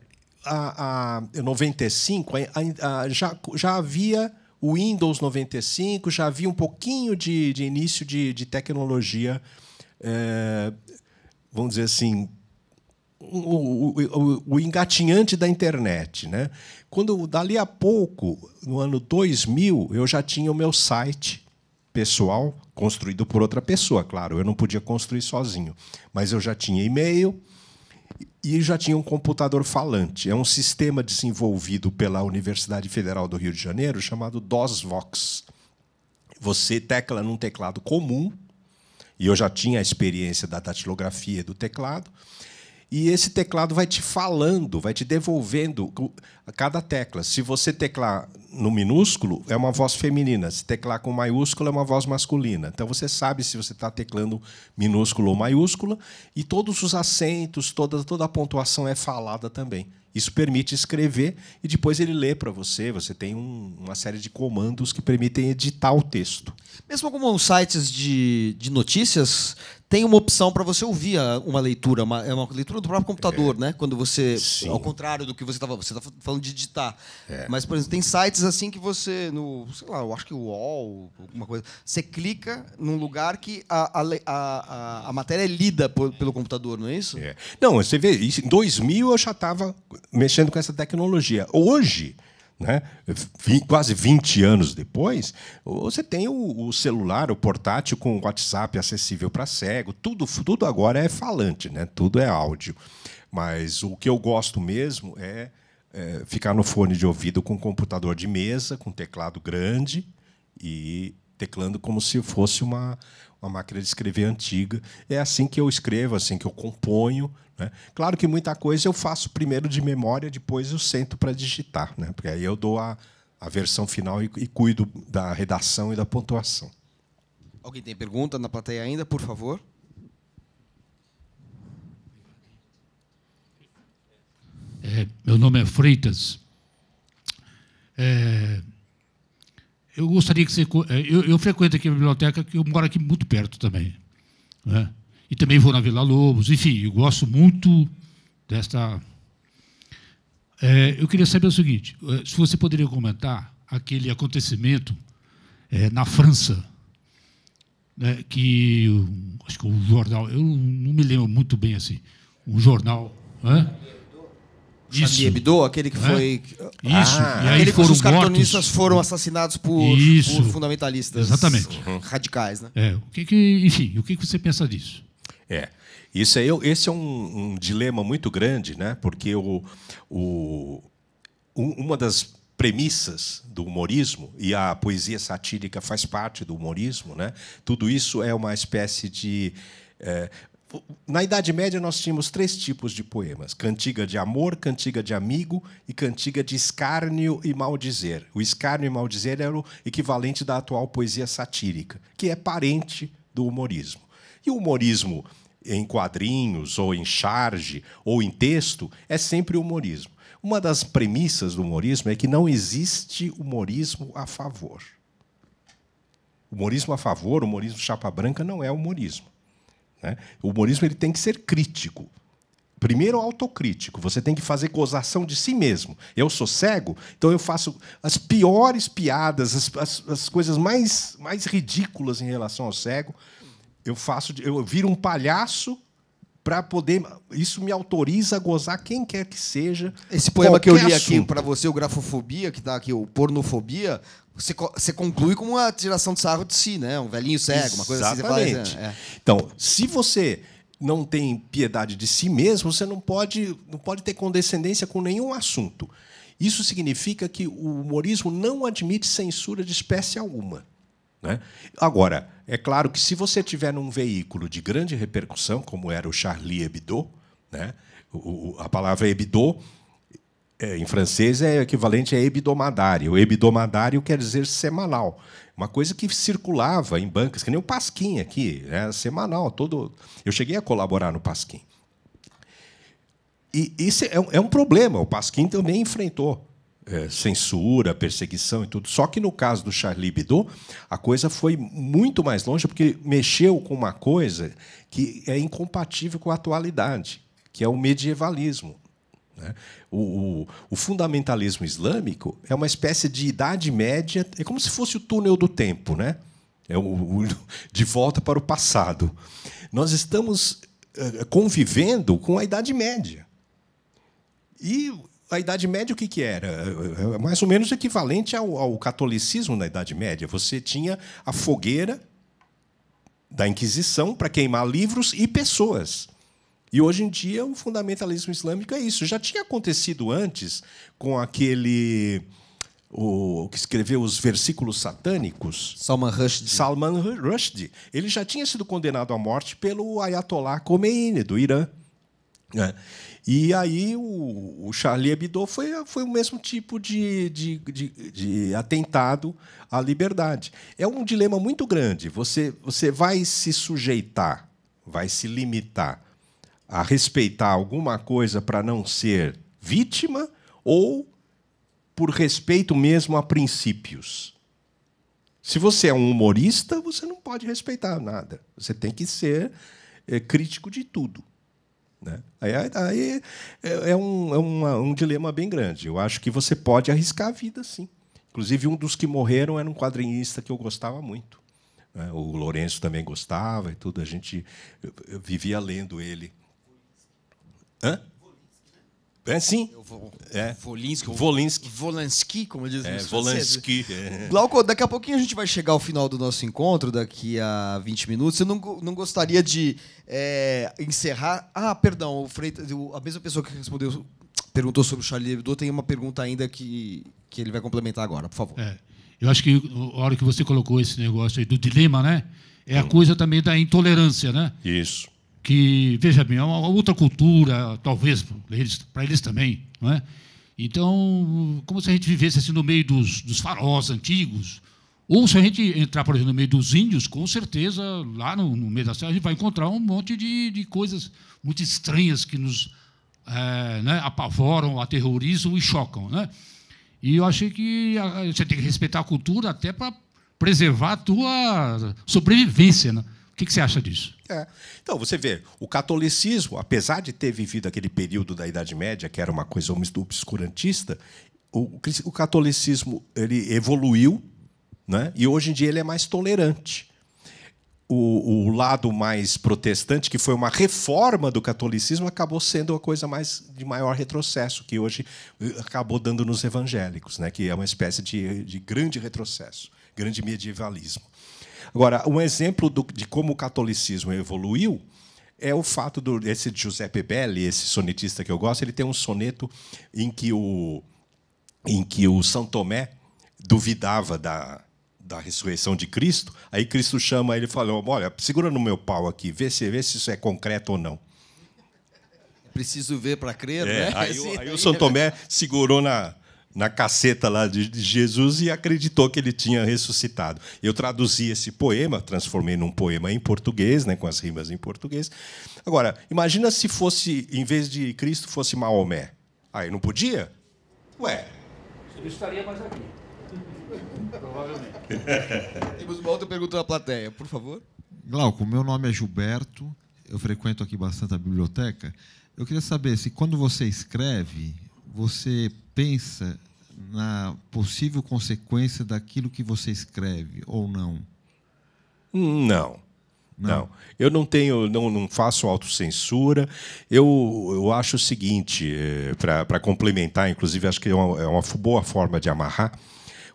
a, a, em 95 a- a- já, já havia o Windows 95, já havia um pouquinho de, de início de, de tecnologia, é, vamos dizer assim, o, o- o- o engatinhante da internet. Né? Quando, dali a pouco, no ano 2000, eu já tinha o meu site pessoal, construído por outra pessoa, claro. Eu não podia construir sozinho. Mas eu já tinha e-mail e já tinha um computador falante. É um sistema desenvolvido pela Universidade Federal do Rio de Janeiro chamado DOSVox. Você tecla num teclado comum, e eu já tinha a experiência da datilografia e do teclado, e esse teclado vai te falando, vai te devolvendo cada tecla. Se você teclar no minúsculo, é uma voz feminina. Se teclar com maiúsculo, é uma voz masculina. Então você sabe se você está teclando minúsculo ou maiúscula, e todos os acentos, toda, toda a pontuação é falada também. Isso permite escrever e depois ele lê para você. Você tem um- uma série de comandos que permitem editar o texto. Mesmo alguns sites de, de notícias, tem uma opção para você ouvir uma leitura. Uma, é uma leitura do próprio computador, né? Quando você. Sim. Ao contrário do que você estava. Você está falando de digitar. Mas, por exemplo, tem sites assim que você. No, sei lá, eu acho que o UOL, alguma coisa. Você clica num lugar que a, a, a, a matéria é lida por- pelo computador, não é isso? É. Não, você vê, isso, em 2000 eu já estava mexendo com essa tecnologia. Hoje, né, quase 20 anos depois, você tem o, o celular, o portátil com o WhatsApp acessível para cego. Tudo, tudo agora é falante, né? tudo é áudio. Mas o que eu gosto mesmo é, é ficar no fone de ouvido com um computador de mesa, com teclado grande e teclando como se fosse uma, uma máquina de escrever antiga. É assim que eu escrevo, assim que eu componho. Né? Claro que muita coisa eu faço primeiro de memória, depois eu sento para digitar, né? porque aí eu dou a, a versão final e, e cuido da redação e da pontuação. Alguém tem pergunta na plateia ainda, por favor? É, meu nome é Freitas. É, eu gostaria que você. é, Eu, eu frequento aqui a biblioteca, que eu moro aqui muito perto também. né? E também vou na Vila Lobos. Enfim, eu gosto muito desta. É, eu queria saber o seguinte: é, se você poderia comentar aquele acontecimento é, na França, né, que acho que o jornal, eu não me lembro muito bem assim, um jornal. Hã? Charlie Hebdo, aquele que É? foi. Isso. Ah, e aí aquele que foram os cartonistas mortos. foram assassinados por, Isso. por fundamentalistas Exatamente. radicais, né? É, o que que, enfim, o que que você pensa disso? É. Isso aí, esse é um, um dilema muito grande, né? porque o, o, um- uma das premissas do humorismo, e a poesia satírica faz parte do humorismo, né? tudo isso é uma espécie de. é, na Idade Média, nós tínhamos três tipos de poemas: cantiga de amor, cantiga de amigo e cantiga de escárnio e maldizer. O escárnio e maldizer era o equivalente da atual poesia satírica, que é parente do humorismo. E o humorismo em quadrinhos, ou em charge, ou em texto, é sempre humorismo. Uma das premissas do humorismo é que não existe humorismo a favor. Humorismo a favor, humorismo chapa branca, não é humorismo. Né? O humorismo ele tem que ser crítico. Primeiro, autocrítico. Você tem que fazer gozação de si mesmo. Eu sou cego, então eu faço as piores piadas, as, as- as coisas mais, mais ridículas em relação ao cego. Eu faço, eu viro um palhaço para poder. Isso me autoriza a gozar quem quer que seja. Esse poema que eu li qualquer aqui assunto. para você, o Grafofobia, que está aqui, o Pornofobia, você, você conclui como uma tiração de sarro de si, né? Um velhinho cego, uma coisa assim. Você Exatamente. é, é. Então, se você não tem piedade de si mesmo, você não pode, não pode ter condescendência com nenhum assunto. Isso significa que o humorismo não admite censura de espécie alguma. Né? Agora, é claro que se você tiver num veículo de grande repercussão, como era o Charlie Hebdo, né? o, a palavra Hebdo é, em francês é equivalente a hebdomadário. Hebdomadário quer dizer semanal. Uma coisa que circulava em bancas, que nem o Pasquim aqui, né? semanal. Todo... Eu cheguei a colaborar no Pasquim. E isso é um, é um problema. O Pasquim também enfrentou é, censura, perseguição e tudo. Só que no caso do Charlie Hebdo, a coisa foi muito mais longe, porque mexeu com uma coisa que é incompatível com a atualidade, que é o medievalismo. Né? O, o, o, fundamentalismo islâmico é uma espécie de idade média, é como se fosse o túnel do tempo, né? é o, o (laughs) de volta para o passado. Nós estamos uh, convivendo com a Idade Média. E a Idade Média, o que, que era? É mais ou menos equivalente ao, ao catolicismo na Idade Média. Você tinha a fogueira da Inquisição para queimar livros e pessoas. E hoje em dia o fundamentalismo islâmico é isso. Já tinha acontecido antes com aquele o que escreveu os versículos satânicos, Salman Rushdie. Salman Rushdie. Ele já tinha sido condenado à morte pelo Ayatollah Khomeini do Irã. É. E aí o, o, Charlie Hebdo foi, foi o mesmo tipo de, de, de, de, atentado à liberdade. É um dilema muito grande. Você, você vai se sujeitar, vai se limitar a respeitar alguma coisa para não ser vítima ou por respeito mesmo a princípios. Se você é um humorista, você não pode respeitar nada. Você tem que ser é, crítico de tudo. Né? Aí, aí é, é, um, é um dilema bem grande. Eu acho que você pode arriscar a vida, sim. Inclusive, um dos que morreram era um quadrinista que eu gostava muito. Né? O Lourenço também gostava e tudo. A gente vivia lendo ele. Hã? É, sim. É. Volinsky. Volinsky. Volinsky, como dizem é, os Volinsky. É. Glauco, daqui a pouquinho a gente vai chegar ao final do nosso encontro, daqui a 20 minutos. Você não, não gostaria de é, encerrar... Ah, perdão, o Freitas, a mesma pessoa que respondeu, perguntou sobre o Charlie Hebdo, tem uma pergunta ainda que, que ele vai complementar agora, por favor. É, eu acho que a hora que você colocou esse negócio aí do dilema, né? É a coisa também da intolerância, né? Isso que, veja bem, é uma outra cultura, talvez para eles, eles também. Não é? Então, como se a gente vivesse assim no meio dos, dos farós antigos, ou se a gente entrar, por exemplo, no meio dos índios, com certeza, lá no, no meio da serra, a gente vai encontrar um monte de, de coisas muito estranhas que nos é, né, apavoram, aterrorizam e chocam. Né? E eu achei que você tem que respeitar a cultura até para preservar a tua sobrevivência. Né? O que, que você acha disso? É. Então, você vê, o catolicismo, apesar de ter vivido aquele período da Idade Média, que era uma coisa obscurantista, o, o catolicismo ele evoluiu né? e hoje em dia ele é mais tolerante. O, o, lado mais protestante, que foi uma reforma do catolicismo, acabou sendo a coisa mais de maior retrocesso, que hoje eh, acabou dando nos evangélicos, né? que é uma espécie de, de grande retrocesso, grande medievalismo. Agora, um exemplo do, de como o catolicismo evoluiu é o fato do esse Giuseppe Belli, esse sonetista que eu gosto, ele tem um soneto em que o em que o São Tomé duvidava da, da ressurreição de Cristo. Aí Cristo chama ele e fala: "Olha, segura no meu pau aqui, vê se vê se isso é concreto ou não". Preciso ver para crer, é, né? Aí, aí, aí o São Tomé segurou na na caceta lá de, Jesus e acreditou que ele tinha ressuscitado. Eu traduzi esse poema, transformei num poema em português, né, com as rimas em português. Agora, imagina se fosse, em vez de Cristo, fosse Maomé. Aí não podia? Ué. Eu estaria mais aqui. (laughs) Provavelmente. (laughs) Temos uma outra pergunta da plateia, por favor. Glauco, meu nome é Gilberto, eu frequento aqui bastante a biblioteca. Eu queria saber se quando você escreve, você pensa na possível consequência daquilo que você escreve ou não? Não. Não. não. Eu não tenho, não, não faço autocensura. Eu, eu acho o seguinte, eh, para complementar, inclusive, acho que é uma, é uma boa forma de amarrar.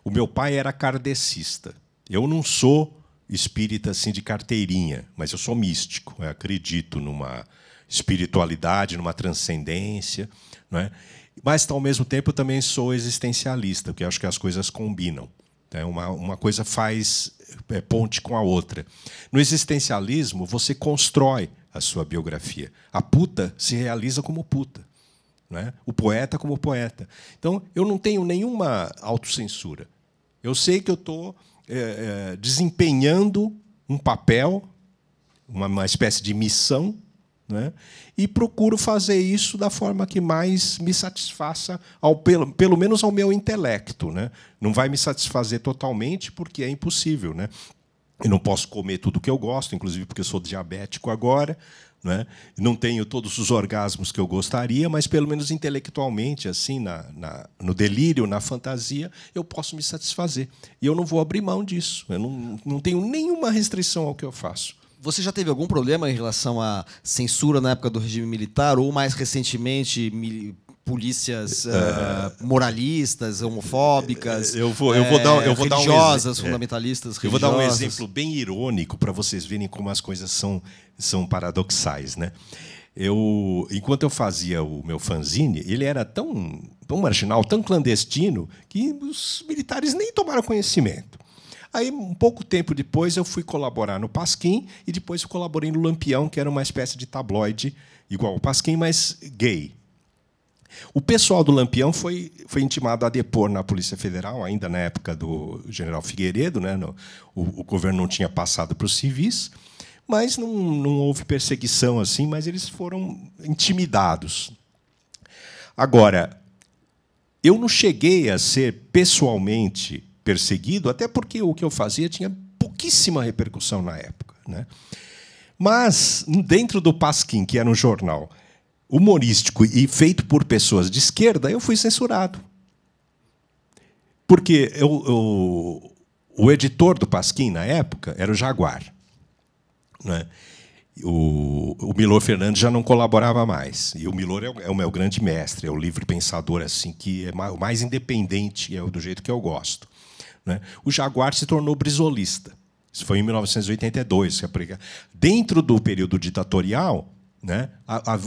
O meu pai era kardecista. Eu não sou espírita assim de carteirinha, mas eu sou místico. Eu acredito numa espiritualidade, numa transcendência. Não é? Mas, ao mesmo tempo, eu também sou existencialista, porque acho que as coisas combinam. Né? Uma, uma coisa faz é, ponte com a outra. No existencialismo, você constrói a sua biografia. A puta se realiza como puta. Né? O poeta como poeta. Então, eu não tenho nenhuma autocensura. Eu sei que eu estou é, é, desempenhando um papel, uma, uma espécie de missão, né? e procuro fazer isso da forma que mais me satisfaça, ao, pelo, pelo menos ao meu intelecto. Né? Não vai me satisfazer totalmente, porque é impossível. Né? Eu não posso comer tudo que eu gosto, inclusive porque eu sou diabético agora. Né? Não tenho todos os orgasmos que eu gostaria, mas pelo menos intelectualmente, assim, na, na, no delírio, na fantasia, eu posso me satisfazer. E eu não vou abrir mão disso. Eu não, não tenho nenhuma restrição ao que eu faço. Você já teve algum problema em relação à censura na época do regime militar ou mais recentemente polícias uh, moralistas, homofóbicas, eu vou, eu vou dar, eu vou religiosas, dar um fundamentalistas, eu vou dar um exemplo bem irônico para vocês verem como as coisas são são paradoxais, né? Eu, enquanto eu fazia o meu fanzine, ele era tão, tão marginal, tão clandestino, que os militares nem tomaram conhecimento. Aí, um pouco tempo depois, eu fui colaborar no Pasquim e depois colaborei no Lampião, que era uma espécie de tabloide igual ao Pasquim, mas gay. O pessoal do Lampião foi, foi intimado a depor na Polícia Federal, ainda na época do general Figueiredo, né? No, o, o governo não tinha passado para os civis, mas não, não houve perseguição assim, mas eles foram intimidados. Agora, eu não cheguei a ser pessoalmente perseguido, até porque o que eu fazia tinha pouquíssima repercussão na época. Né? Mas, dentro do Pasquim, que era um jornal humorístico e feito por pessoas de esquerda, eu fui censurado. Porque eu, eu, o editor do Pasquim, na época, era o Jaguar. Né? O, o Milor Fernandes já não colaborava mais. E o Milor é o, é o meu grande mestre, é o livre pensador assim que é o mais independente, é do jeito que eu gosto. Né? O Jaguar se tornou brisolista. Isso foi em 1982. Dentro do período ditatorial, né,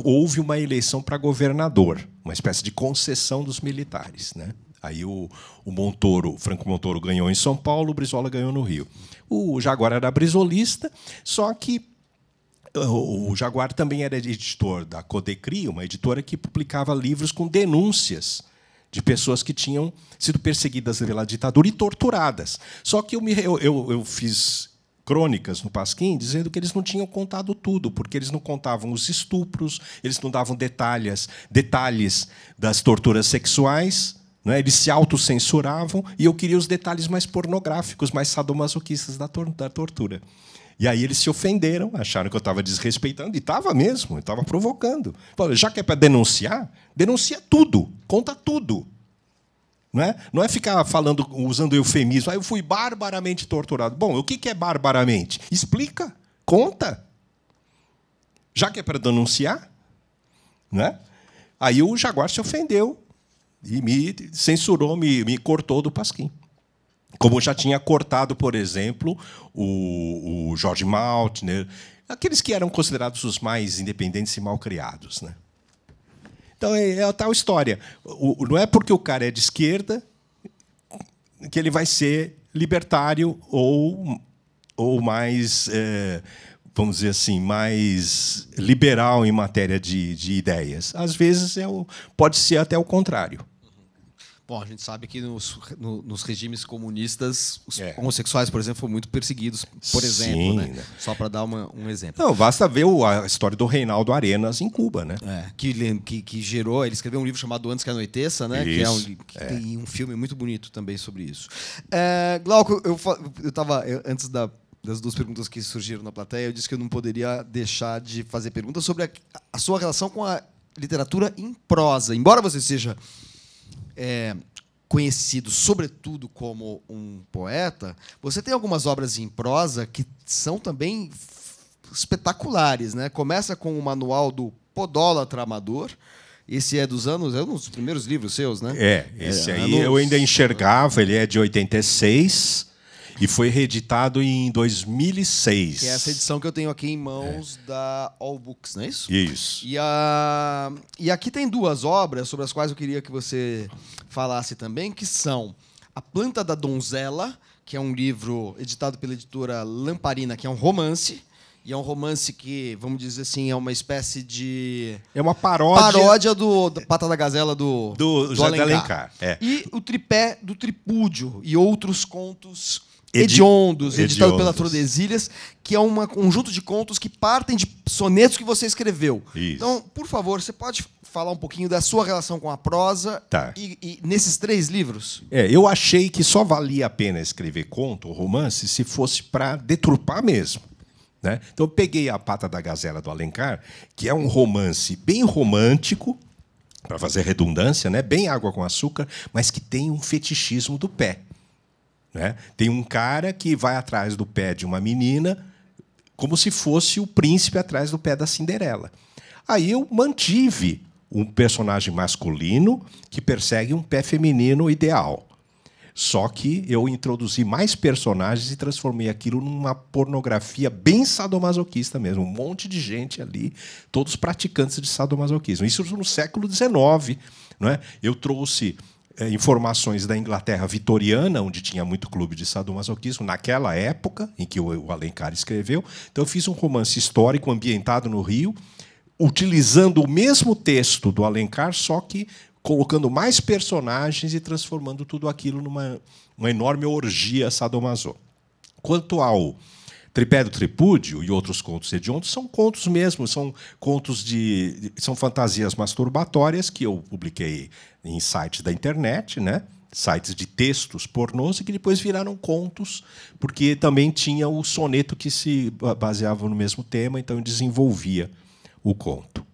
houve uma eleição para governador, uma espécie de concessão dos militares. Né? Aí o, o Montoro, Franco Montoro ganhou em São Paulo, o Brizola ganhou no Rio. O Jaguar era brisolista, só que o Jaguar também era editor da Codecri, uma editora que publicava livros com denúncias de pessoas que tinham sido perseguidas pela ditadura e torturadas. Só que eu, me, eu, eu, eu fiz crônicas no Pasquim dizendo que eles não tinham contado tudo, porque eles não contavam os estupros, eles não davam detalhes, detalhes das torturas sexuais, né? eles se autocensuravam, e eu queria os detalhes mais pornográficos, mais sadomasoquistas da, tor da tortura. E aí eles se ofenderam, acharam que eu estava desrespeitando, e estava mesmo, estava provocando. já que é para denunciar, denuncia tudo, conta tudo. Não é? não é ficar falando, usando eufemismo. Ah, eu fui barbaramente torturado. Bom, o que é barbaramente? Explica, conta. Já que é para denunciar. Não é? Aí o Jaguar se ofendeu e me censurou, me, me cortou do Pasquim. Como já tinha cortado, por exemplo, o, o George Maltner, aqueles que eram considerados os mais independentes e mal criados. Né? Então é, é a tal história. O, não é porque o cara é de esquerda que ele vai ser libertário ou, ou mais, é, vamos dizer assim, mais liberal em matéria de, de ideias. Às vezes é o, pode ser até o contrário. Bom, a gente sabe que nos, no, nos regimes comunistas, os é. homossexuais, por exemplo, foram muito perseguidos, por exemplo. Sim, né? Né? Só para dar uma, um exemplo. Não, basta ver o, a história do Reinaldo Arenas em Cuba, né? É, que, que, que, gerou. Ele escreveu um livro chamado Antes que Anoiteça, né? Isso, que é um, que é. tem um filme muito bonito também sobre isso. É, Glauco, eu estava. Antes da, das duas perguntas que surgiram na plateia, eu disse que eu não poderia deixar de fazer perguntas sobre a, a sua relação com a literatura em prosa. Embora você seja é, conhecido sobretudo como um poeta, você tem algumas obras em prosa que são também espetaculares. Né? Começa com o manual do Podólatra Amador. Esse é dos anos, é um dos primeiros livros seus, né? É, esse é, aí anos... eu ainda enxergava, ele é de 86. E foi reeditado em 2006. Que é essa edição que eu tenho aqui em mãos é. da All Books, não é isso? Isso. E, a... e aqui tem duas obras sobre as quais eu queria que você falasse também, que são A Planta da Donzela, que é um livro editado pela editora Lamparina, que é um romance. E é um romance que, vamos dizer assim, é uma espécie de. É uma paródia, paródia do, Pata da Gazela do, do, do Alencar. Alencar. É. E o tripé do Tripúdio e outros contos hediondos, Edi editado pela Tordesilhas, que é um conjunto de contos que partem de sonetos que você escreveu. Isso. Então, por favor, você pode falar um pouquinho da sua relação com a prosa tá. e, e, nesses três livros? É, eu achei que só valia a pena escrever conto ou romance se fosse para deturpar mesmo. Né? Então, eu peguei A Pata da Gazela do Alencar, que é um romance bem romântico, para fazer redundância, né? bem água com açúcar, mas que tem um fetichismo do pé. Né? Tem um cara que vai atrás do pé de uma menina como se fosse o príncipe atrás do pé da Cinderela. Aí eu mantive um personagem masculino que persegue um pé feminino ideal. Só que eu introduzi mais personagens e transformei aquilo numa pornografia bem sadomasoquista mesmo. Um monte de gente ali, todos praticantes de sadomasoquismo. Isso no século XIX. Não é? Eu trouxe informações da Inglaterra vitoriana, onde tinha muito clube de sadomasoquismo, naquela época em que o Alencar escreveu. Então, eu fiz um romance histórico ambientado no Rio, utilizando o mesmo texto do Alencar, só que colocando mais personagens e transformando tudo aquilo numa uma enorme orgia sadomaso. Quanto ao Tripé do Tripúdio e outros contos hediondos são contos mesmo, são contos de são fantasias masturbatórias que eu publiquei em sites da internet, né? sites de textos pornôs e que depois viraram contos, porque também tinha o soneto que se baseava no mesmo tema, então eu desenvolvia o conto.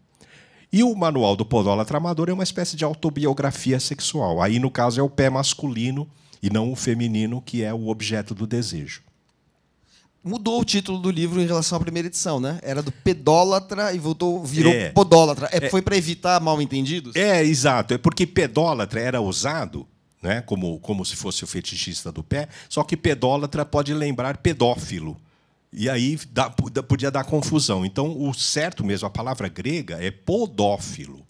E o Manual do Podólatra Amador é uma espécie de autobiografia sexual. Aí, no caso, é o pé masculino e não o feminino, que é o objeto do desejo. Mudou o título do livro em relação à primeira edição, né? Era do pedólatra e voltou, virou é. podólatra. É, é, foi para evitar mal entendidos? É, exato. É porque pedólatra era usado né, como, como se fosse o fetichista do pé, só que pedólatra pode lembrar pedófilo. E aí dá, podia dar confusão. Então, o certo mesmo, a palavra grega é podófilo.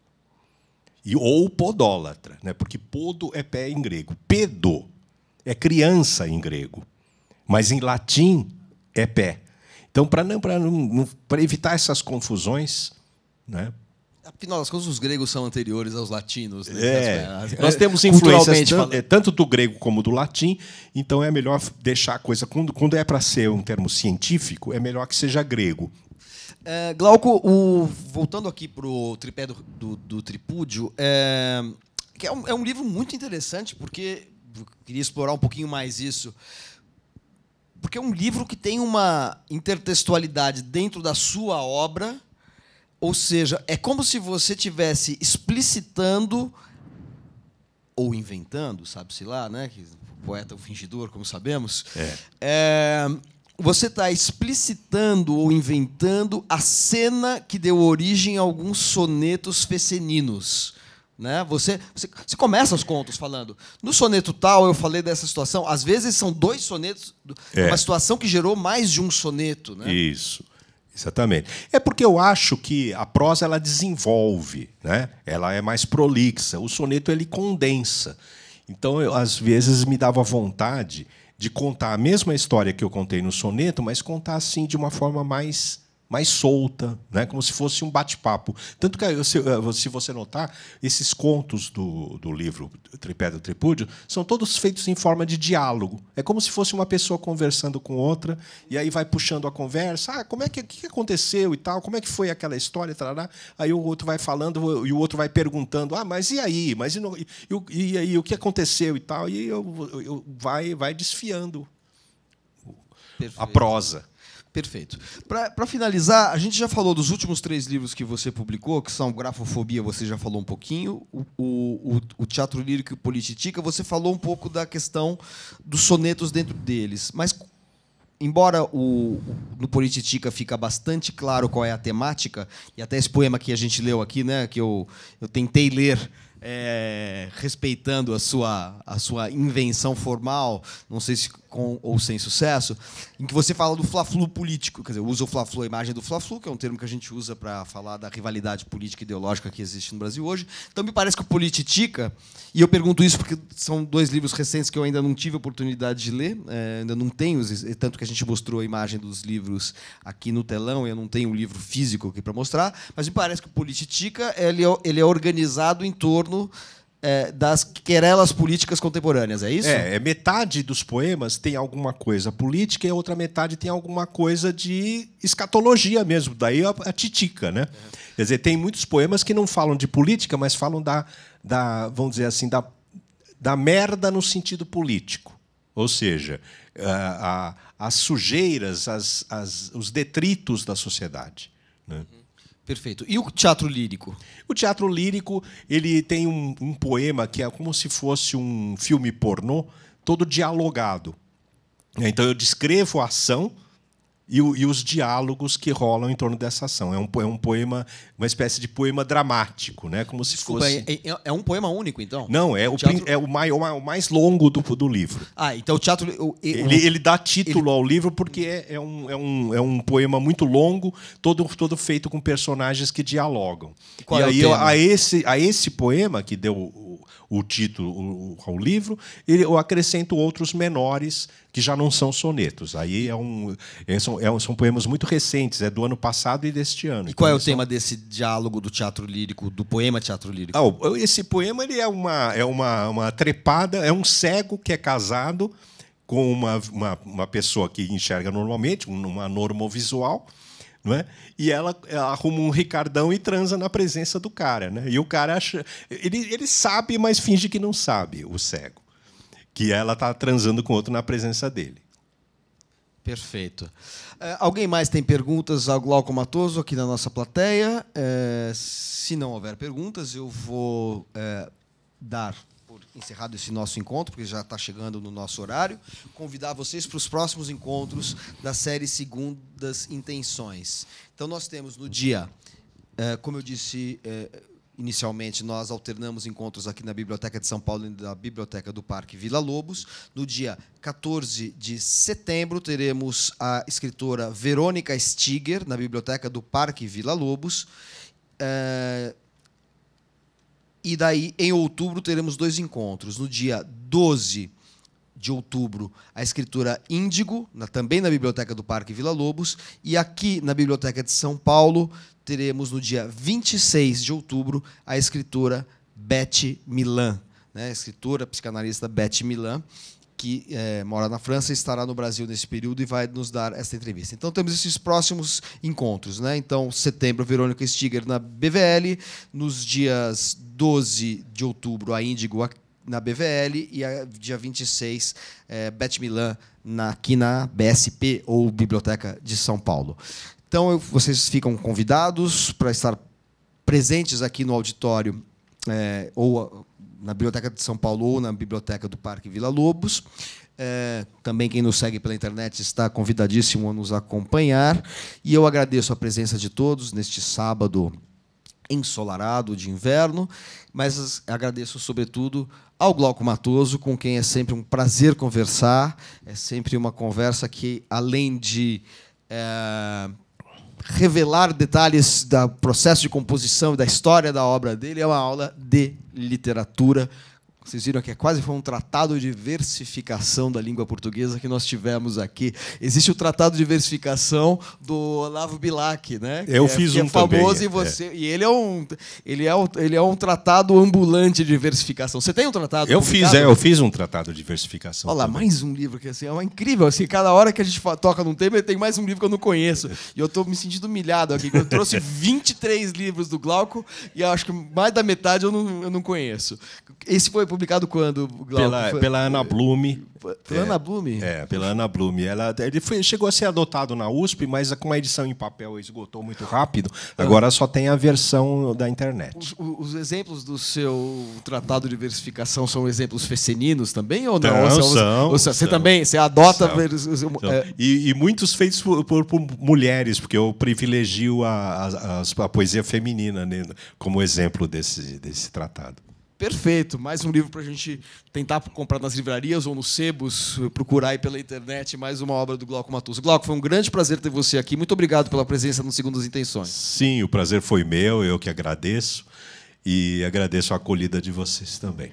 E, ou podólatra, né? porque podo é pé em grego. Pedo é criança em grego. Mas em latim é pé. Então, para não, não, evitar essas confusões, né? Afinal das contas, os gregos são anteriores aos latinos. Né? É, nós temos influências tanto, tanto, do grego como do latim, então é melhor deixar a coisa. Quando, quando é para ser um termo científico, é melhor que seja grego. É, Glauco, o, voltando aqui para o tripé do, do, do Tripúdio, é, que é um, é um livro muito interessante, porque queria explorar um pouquinho mais isso porque é um livro que tem uma intertextualidade dentro da sua obra, ou seja, é como se você tivesse explicitando ou inventando, sabe-se lá, né? Que o poeta é o fingidor, como sabemos. É. É, você está explicitando ou inventando a cena que deu origem a alguns sonetos feceninos. Né? Você, você, você, começa os contos falando. No soneto tal, eu falei dessa situação. Às vezes são dois sonetos, é. uma situação que gerou mais de um soneto. Né? Isso. Exatamente. É porque eu acho que a prosa ela desenvolve, né? ela é mais prolixa. O soneto ele condensa. Então, eu, às vezes, me dava vontade de contar a mesma história que eu contei no soneto, mas contar assim de uma forma mais mais solta, né? como se fosse um bate-papo. Tanto que, se, eh, se, você notar, esses contos do, do livro Tripé do Tripúdio são todos feitos em forma de diálogo. É como se fosse uma pessoa conversando com outra, e aí vai puxando a conversa. Ah, como é que, que aconteceu e tal? Como é que foi aquela história? Tarará? Aí o outro vai falando e o outro vai perguntando: ah, mas e aí? Mas e, no, e, e aí, o que aconteceu e tal? E eu, eu vai, vai desfiando Perfeito. a prosa. Perfeito. Para finalizar, a gente já falou dos últimos três livros que você publicou, que são Grafofobia, você já falou um pouquinho, o, o, o Teatro Lírico e Polititica, você falou um pouco da questão dos sonetos dentro deles. Mas, embora o, no Polititica fica bastante claro qual é a temática, e até esse poema que a gente leu aqui, né, que eu, eu tentei ler é, respeitando a sua, a sua invenção formal, não sei se com ou sem sucesso, em que você fala do fla-flu político, quer dizer, usa o fla-flu, a imagem do fla-flu, que é um termo que a gente usa para falar da rivalidade política e ideológica que existe no Brasil hoje. Então me parece que o Polititica, e eu pergunto isso porque são dois livros recentes que eu ainda não tive a oportunidade de ler, é, ainda não tenho, tanto que a gente mostrou a imagem dos livros aqui no telão, eu não tenho um livro físico aqui para mostrar, mas me parece que o Polititica ele é, ele é organizado em torno é, das querelas políticas contemporâneas, é isso? É, é, metade dos poemas tem alguma coisa política e a outra metade tem alguma coisa de escatologia mesmo, daí a, a titica, né? Quer dizer, tem muitos poemas que não falam de política, mas falam da, da vamos dizer assim, da, da merda no sentido político. Ou seja, a, a, as sujeiras, as, as, os detritos da sociedade. Né? Perfeito. E o teatro lírico? O teatro lírico ele tem um, um, poema que é como se fosse um filme pornô, todo dialogado. Então eu descrevo a ação e, e, os diálogos que rolam em torno dessa ação. É um, é um poema, uma espécie de poema dramático, né? Como se Desculpa, fosse. É, é, é, um poema único, então? Não, é o, teatro... é o, mais, o mais longo do, do livro. Ah, então o teatro. O, ele, ele dá título ele... ao livro porque é, é, um, é, um, é um poema muito longo, todo, todo feito com personagens que dialogam. Qual e é aí, a esse, a esse poema que deu o, título ao livro, eu acrescento outros menores que já não são sonetos. Aí é um, é, são, é, são poemas muito recentes, é do ano passado e deste ano. E qual é o tema desse diálogo do teatro lírico, do poema teatro lírico? Ah, esse poema ele é, uma, é uma, uma trepada, é um cego que é casado com uma, uma, uma pessoa que enxerga normalmente, uma normovisual, não é? E ela, ela, arruma um ricardão e transa na presença do cara, né? E o cara acha, ele, ele sabe, mas finge que não sabe, o cego que ela está transando com outro na presença dele. Perfeito. É, alguém mais tem perguntas ao Glauco Matoso aqui na nossa plateia? É, se não houver perguntas, eu vou é, dar encerrado esse nosso encontro, porque já está chegando no nosso horário, convidar vocês para os próximos encontros da série Segundas Intenções. Então, nós temos no dia, é, como eu disse é, Inicialmente, nós alternamos encontros aqui na Biblioteca de São Paulo e na Biblioteca do Parque Vila Lobos. No dia 14 de setembro, teremos a escritora Verônica Stiger, na Biblioteca do Parque Vila Lobos. E daí, em outubro, teremos dois encontros. No dia 12 de outubro, a escritura Índigo, na, também na Biblioteca do Parque Vila Lobos. E aqui na Biblioteca de São Paulo, teremos no dia 26 de outubro a escritora Beth Milan, né? escritora psicanalista Beth Milan, que é, mora na França estará no Brasil nesse período e vai nos dar essa entrevista. Então temos esses próximos encontros. Né? Então, setembro, Verônica Stiger na BVL, nos dias 12 de outubro, a Índigo na BVL e a, dia 26, é, Beth Milan na, aqui na BSP, ou Biblioteca de São Paulo. Então, eu, vocês ficam convidados para estar presentes aqui no auditório, é, ou na Biblioteca de São Paulo, ou na Biblioteca do Parque Vila Lobos. É, também quem nos segue pela internet está convidadíssimo a nos acompanhar. E eu agradeço a presença de todos neste sábado ensolarado de inverno, mas agradeço, sobretudo, ao Glauco Matoso, com quem é sempre um prazer conversar. É sempre uma conversa que, além de é, revelar detalhes do processo de composição e da história da obra dele, é uma aula de literatura vocês viram que é quase foi um tratado de versificação da língua portuguesa que nós tivemos aqui. Existe o tratado de versificação do Olavo Bilac, né? Eu é, fiz um é famoso também, e você é. e ele é um ele é um, ele é um tratado ambulante de versificação. Você tem um tratado? Eu publicado? fiz, é, eu fiz um tratado de versificação. Olha lá, mais um livro que assim, é uma incrível assim, cada hora que a gente toca num tema, tem mais um livro que eu não conheço. E eu estou me sentindo humilhado aqui, eu trouxe (laughs) 23 livros do Glauco e acho que mais da metade eu não, eu não conheço. Esse foi publicado quando? Pela, foi, pela Ana Blume. Pela é, Ana Blume? É, pela Ana Blume. Ela, ele foi, chegou a ser adotado na USP, mas com a edição em papel esgotou muito rápido. Agora só tem a versão da internet. Os, os exemplos do seu tratado de versificação são exemplos feceninos também ou não? não ou são, você são, também você adota. São, é... e, e, muitos feitos por, por, por, mulheres, porque eu privilegio a, a, a poesia feminina né, como exemplo desse, desse tratado. Perfeito. Mais um livro para a gente tentar comprar nas livrarias ou nos sebos, procurar aí pela internet mais uma obra do Glauco Matuso. Glauco, foi um grande prazer ter você aqui. Muito obrigado pela presença no Segundas Intenções. Sim, o prazer foi meu, eu que agradeço. E agradeço a acolhida de vocês também.